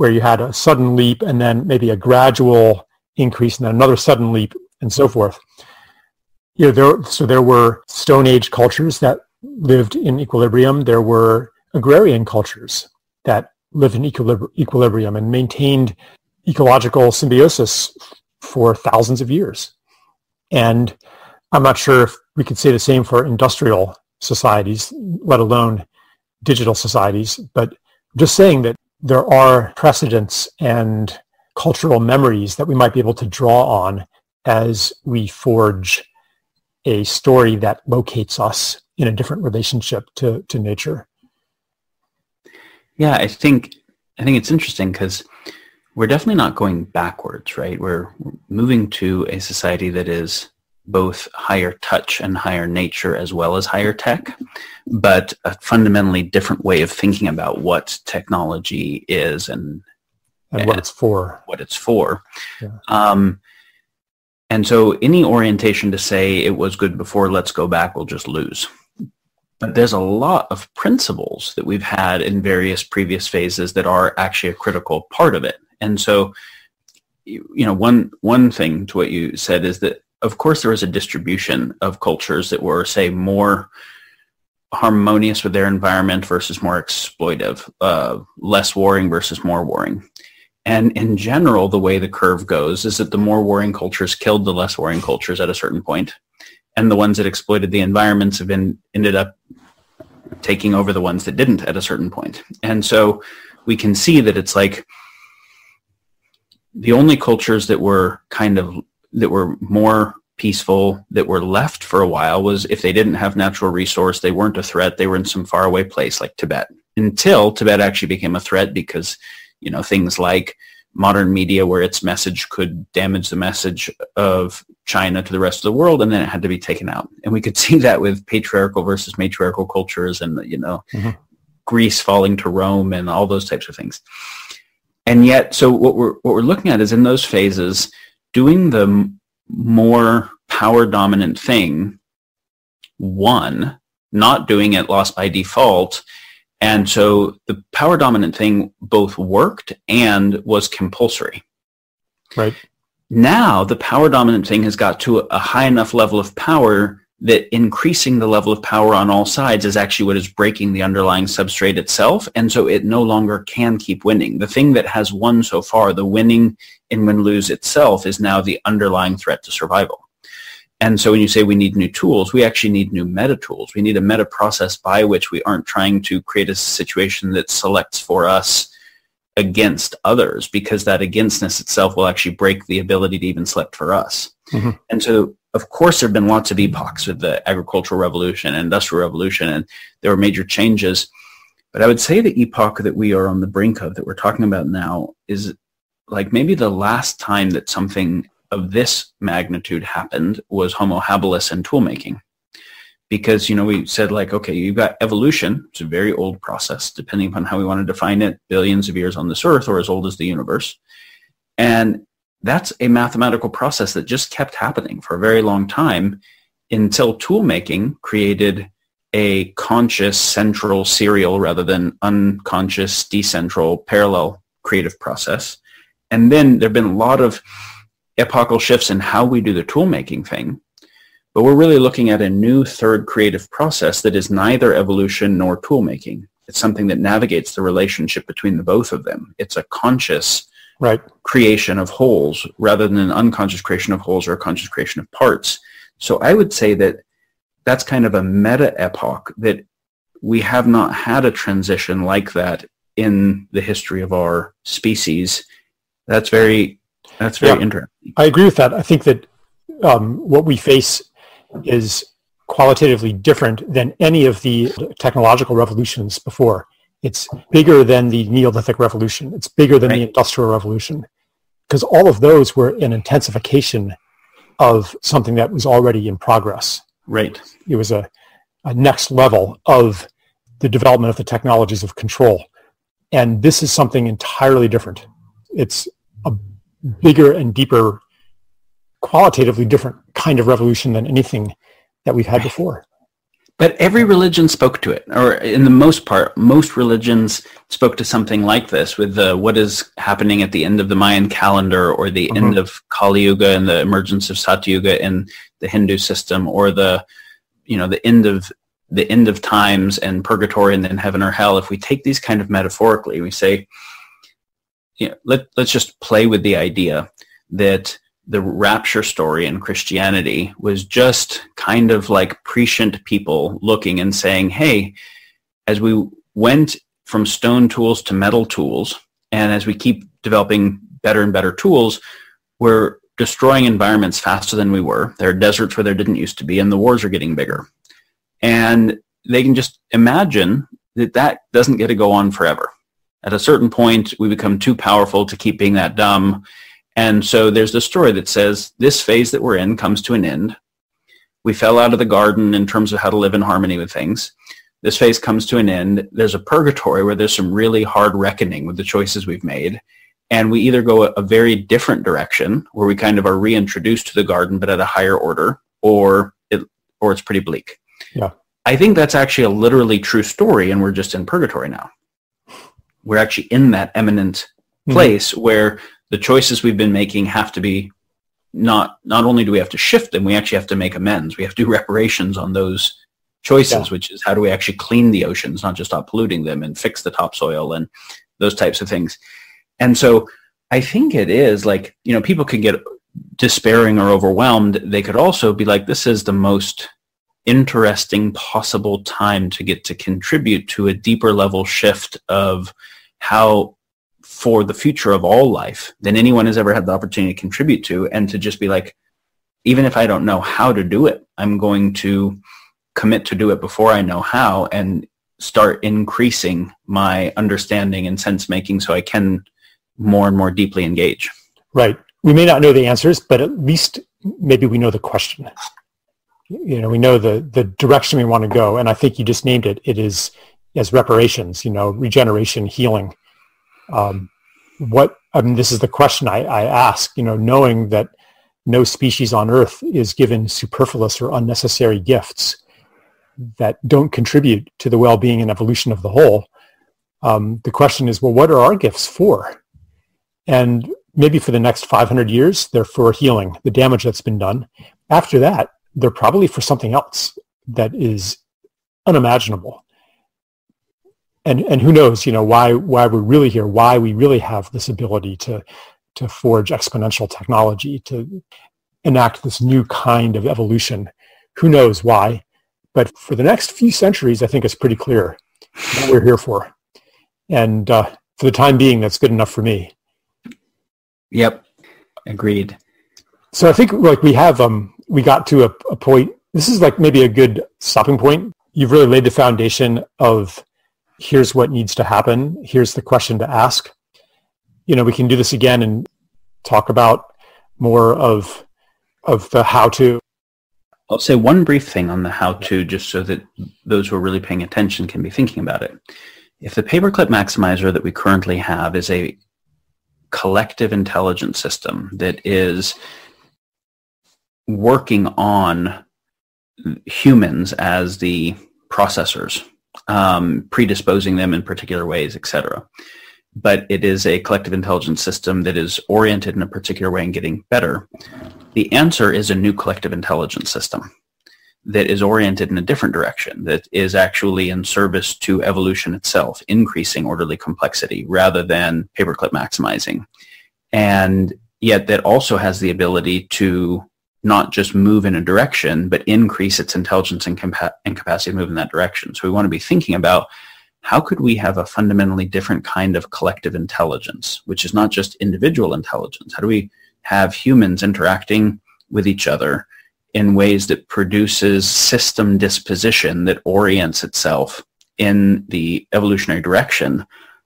where you had a sudden leap and then maybe a gradual increase and then another sudden leap and so forth. You know, there, so there were Stone Age cultures that lived in equilibrium. There were agrarian cultures that lived in equilibrium and maintained ecological symbiosis for thousands of years. And I'm not sure if we could say the same for industrial societies, let alone digital societies, but just saying that there are precedents and cultural memories that we might be able to draw on as we forge a story that locates us in a different relationship to, to nature. Yeah, I think I think it's interesting because we're definitely not going backwards, right? We're moving to a society that is both higher touch and higher nature as well as higher tech, but a fundamentally different way of thinking about what technology is and, and what it's for. What it's for. Yeah. Um, and so any orientation to say it was good before, let's go back, we'll just lose. But there's a lot of principles that we've had in various previous phases that are actually a critical part of it. And so, you know, one one thing to what you said is that of course there was a distribution of cultures that were, say, more harmonious with their environment versus more exploitive, uh, less warring versus more warring. And in general, the way the curve goes is that the more warring cultures killed the less warring cultures at a certain point, and the ones that exploited the environments have been ended up taking over the ones that didn't at a certain point. And so we can see that it's like the only cultures that were kind of that were more peaceful that were left for a while was if they didn't have natural resource, they weren't a threat, they were in some faraway place like Tibet. Until Tibet actually became a threat because, you know, things like modern media where its message could damage the message of China to the rest of the world and then it had to be taken out. And we could see that with patriarchal versus matriarchal cultures and, you know, mm-hmm. Greece falling to Rome and all those types of things. And yet, so what we're, what we're looking at is in those phases, doing the more power dominant thing won, not doing it lost by default. And so the power dominant thing both worked and was compulsory. Right. Now the power dominant thing has got to a high enough level of power that increasing the level of power on all sides is actually what is breaking the underlying substrate itself. And so it no longer can keep winning. The thing that has won so far, the winning in win-lose itself, is now the underlying threat to survival. And so when you say we need new tools, we actually need new meta tools. We need a meta process by which we aren't trying to create a situation that selects for us against others because that againstness itself will actually break the ability to even select for us. Mm-hmm. And so of course, there have been lots of epochs with the agricultural revolution and industrial revolution, and there were major changes. But I would say the epoch that we are on the brink of, that we're talking about now, is like maybe the last time that something of this magnitude happened was Homo habilis and toolmaking. Because, you know, we said like, okay, you've got evolution. It's a very old process, depending upon how we want to define it, billions of years on this earth or as old as the universe. And that's a mathematical process that just kept happening for a very long time until toolmaking created a conscious central serial rather than unconscious decentral parallel creative process. And then there have been a lot of epochal shifts in how we do the toolmaking thing. But we're really looking at a new third creative process that is neither evolution nor toolmaking. It's something that navigates the relationship between the both of them. It's a conscious right. creation of wholes rather than an unconscious creation of wholes or a conscious creation of parts. So I would say that that's kind of a meta epoch that we have not had a transition like that in the history of our species. That's very that's very yeah, interesting. I agree with that. I think that um, what we face is qualitatively different than any of the technological revolutions before. It's bigger than the Neolithic Revolution. It's bigger than right. the Industrial Revolution. Because all of those were an intensification of something that was already in progress. Right. It was a, a next level of the development of the technologies of control. And this is something entirely different. It's a bigger and deeper, qualitatively different kind of revolution than anything that we've had before. But every religion spoke to it, or in the most part, most religions spoke to something like this with the, what is happening at the end of the Mayan calendar or the mm-hmm. end of Kali Yuga and the emergence of Satyuga in the Hindu system or the, you know, the end of the end of times and purgatory and then heaven or hell. If we take these kind of metaphorically, we say, you know, let, let's just play with the idea that the rapture story in Christianity was just kind of like prescient people looking and saying, hey, as we went from stone tools to metal tools, and as we keep developing better and better tools, we're destroying environments faster than we were. There are deserts where there didn't used to be, and the wars are getting bigger. And they can just imagine that that doesn't get to go on forever. At a certain point, we become too powerful to keep being that dumb. And so there's the story that says this phase that we're in comes to an end. We fell out of the garden in terms of how to live in harmony with things. This phase comes to an end. There's a purgatory where there's some really hard reckoning with the choices we've made. And we either go a, a very different direction where we kind of are reintroduced to the garden, but at a higher order, or it, or it's pretty bleak. Yeah. I think that's actually a literally true story, and we're just in purgatory now. We're actually in that eminent mm-hmm. place mm-hmm. where the choices we've been making have to be not not only do we have to shift them, we actually have to make amends. We have to do reparations on those choices, yeah. which is how do we actually clean the oceans, not just stop polluting them and fix the topsoil and those types of things. And so I think it is like, you know, people can get despairing or overwhelmed. They could also be like, this is the most interesting possible time to get to contribute to a deeper level shift of how for the future of all life than anyone has ever had the opportunity to contribute to and to just be like even if i don't know how to do it i'm going to commit to do it before i know how and start increasing my understanding and sense making so i can more and more deeply engage right we may not know the answers but at least maybe we know the question you know, we know the the direction we want to go, and I think you just named it. It is as reparations, you know, regeneration, healing. Um, what I mean, this is the question I, I ask. You know, knowing that no species on Earth is given superfluous or unnecessary gifts that don't contribute to the well-being and evolution of the whole. Um, the question is, well, what are our gifts for? And maybe for the next 500 years, they're for healing the damage that's been done. After that, they're probably for something else that is unimaginable. And and who knows, you know, why why we're really here, why we really have this ability to to forge exponential technology, to enact this new kind of evolution. Who knows why? But for the next few centuries, I think it's pretty clear what we're here for. And uh, for the time being, that's good enough for me. Yep, agreed. So I think like we have um, we got to a, a point. This is like maybe a good stopping point. You've really laid the foundation of here's what needs to happen. Here's the question to ask. You know, we can do this again and talk about more of of the how to. I'll say one brief thing on the how to, just so that those who are really paying attention can be thinking about it. If the paperclip maximizer that we currently have is a collective intelligence system that is working on humans as the processors, um, predisposing them in particular ways, etc. But it is a collective intelligence system that is oriented in a particular way and getting better. The answer is a new collective intelligence system that is oriented in a different direction, that is actually in service to evolution itself, increasing orderly complexity rather than paperclip maximizing. And yet that also has the ability to not just move in a direction, but increase its intelligence and, compa- and capacity to move in that direction. So we want to be thinking about how could we have a fundamentally different kind of collective intelligence, which is not just individual intelligence? How do we have humans interacting with each other in ways that produces system disposition that orients itself in the evolutionary direction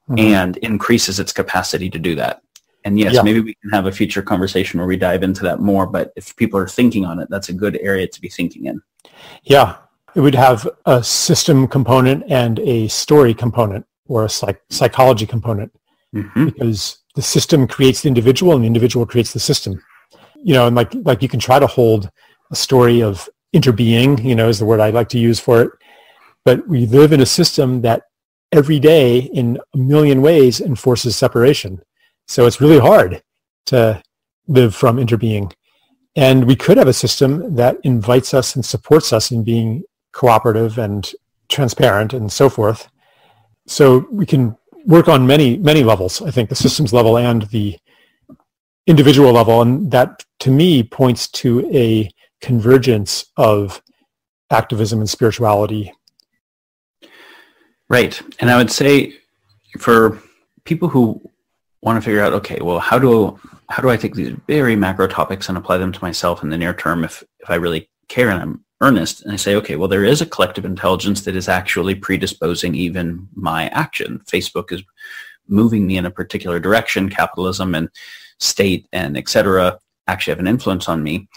mm-hmm. and increases its capacity to do that? And yes, yeah. maybe we can have a future conversation where we dive into that more. But if people are thinking on it, that's a good area to be thinking in. Yeah, it would have a system component and a story component or a psych- psychology component mm-hmm. because the system creates the individual and the individual creates the system. You know, and like like you can try to hold a story of interbeing, you know, is the word I like to use for it. But we live in a system that every day in a million ways enforces separation. So it's really hard to live from interbeing. And we could have a system that invites us and supports us in being cooperative and transparent and so forth. So we can work on many, many levels, I think, the systems level and the individual level. And that, to me, points to a convergence of activism and spirituality. Right. And I would say for people who want to figure out, okay, well, how do how do I take these very macro topics and apply them to myself in the near term if if I really care and I'm earnest and I say, okay, well, there is a collective intelligence that is actually predisposing even my action. Facebook is moving me in a particular direction, capitalism and state and etc., actually have an influence on me.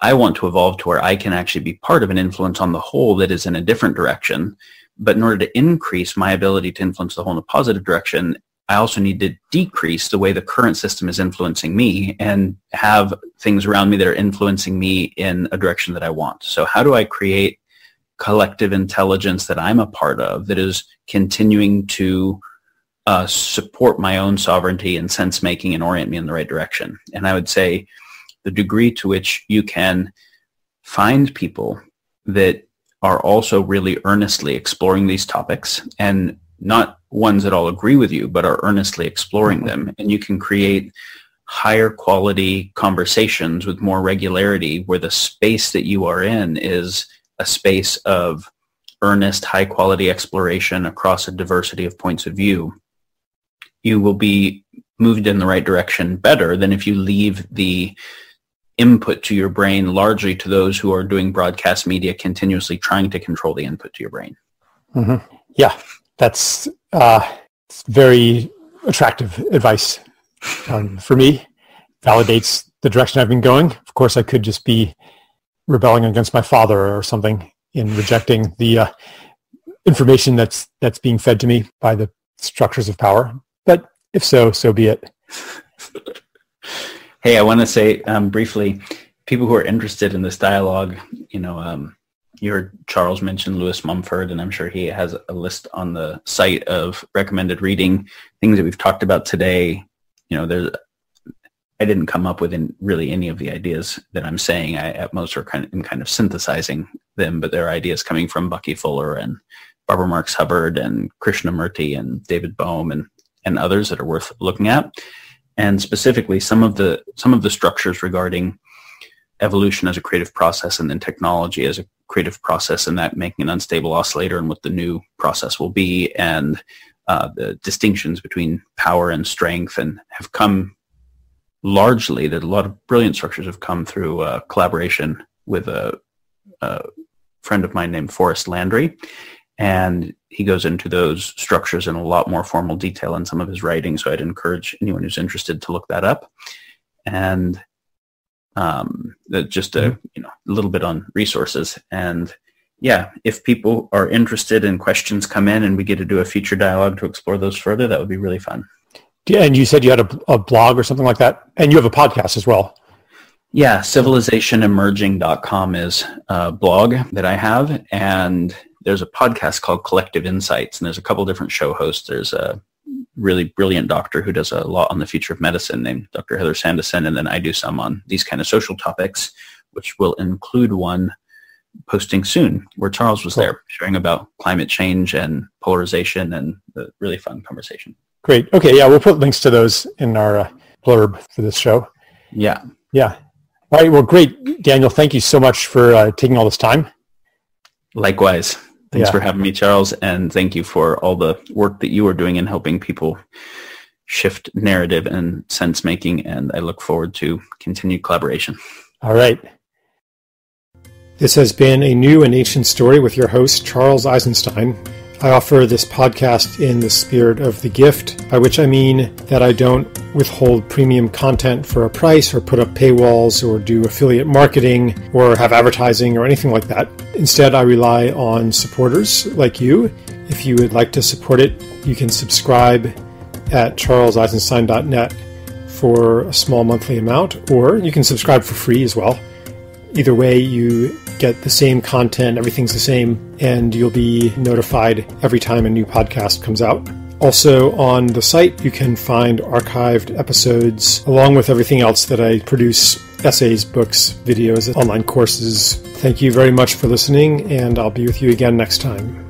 I want to evolve to where I can actually be part of an influence on the whole that is in a different direction. But in order to increase my ability to influence the whole in a positive direction, I also need to decrease the way the current system is influencing me and have things around me that are influencing me in a direction that I want. So how do I create collective intelligence that I'm a part of that is continuing to uh, support my own sovereignty and sense making and orient me in the right direction? And I would say the degree to which you can find people that are also really earnestly exploring these topics and not ones that all agree with you, but are earnestly exploring mm-hmm. them. And you can create higher quality conversations with more regularity where the space that you are in is a space of earnest, high quality exploration across a diversity of points of view. You will be moved in the right direction better than if you leave the input to your brain largely to those who are doing broadcast media continuously trying to control the input to your brain. Mm-hmm. Yeah, that's uh, very attractive advice um, for me. Validates the direction I've been going. Of course, I could just be rebelling against my father or something in rejecting the uh, information that's that's being fed to me by the structures of power. But if so, so be it. hey, I want to say um, briefly, people who are interested in this dialogue, you know, um, you heard Charles mention Lewis Mumford, and I'm sure he has a list on the site of recommended reading things that we've talked about today. You know, there's I didn't come up with in really any of the ideas that I'm saying. I at most are kind of, kind of synthesizing them, but there are ideas coming from Bucky Fuller and Barbara Marx Hubbard and Krishnamurti and David Bohm and and others that are worth looking at. And specifically, some of the some of the structures regarding evolution as a creative process and then technology as a creative process and that making an unstable oscillator and what the new process will be and uh, the distinctions between power and strength and have come largely that a lot of brilliant structures have come through uh, collaboration with a, a, friend of mine named Forrest Landry. And he goes into those structures in a lot more formal detail in some of his writing. So I'd encourage anyone who's interested to look that up. And um, just a mm-hmm. you know a little bit on resources. And yeah if people are interested and questions come in and we get to do a feature dialogue to explore those further that would be really fun. Yeah and you said you had a, a blog or something like that and you have a podcast as well. Yeah civilizationemerging.com is a blog that i have and there's a podcast called collective insights and there's a couple different show hosts. There's a really brilliant doctor who does a lot on the future of medicine named Dr. Heather Sandison, And then I do some on these kind of social topics, which will include one posting soon where Charles was cool. there sharing about climate change and polarization and the really fun conversation. Great. Okay. Yeah. We'll put links to those in our uh, blurb for this show. Yeah. Yeah. All right. Well, great. Daniel, thank you so much for uh, taking all this time. Likewise. Thanks yeah. for having me, Charles, and thank you for all the work that you are doing in helping people shift narrative and sense making. And I look forward to continued collaboration. All right. This has been a new and ancient story with your host, Charles Eisenstein. I offer this podcast in the spirit of the gift, by which I mean that I don't withhold premium content for a price or put up paywalls or do affiliate marketing or have advertising or anything like that. Instead, I rely on supporters like you. If you would like to support it, you can subscribe at charleseisenstein.net for a small monthly amount, or you can subscribe for free as well. Either way, you get the same content, everything's the same, and you'll be notified every time a new podcast comes out. Also, on the site, you can find archived episodes along with everything else that I produce essays, books, videos, online courses. Thank you very much for listening, and I'll be with you again next time.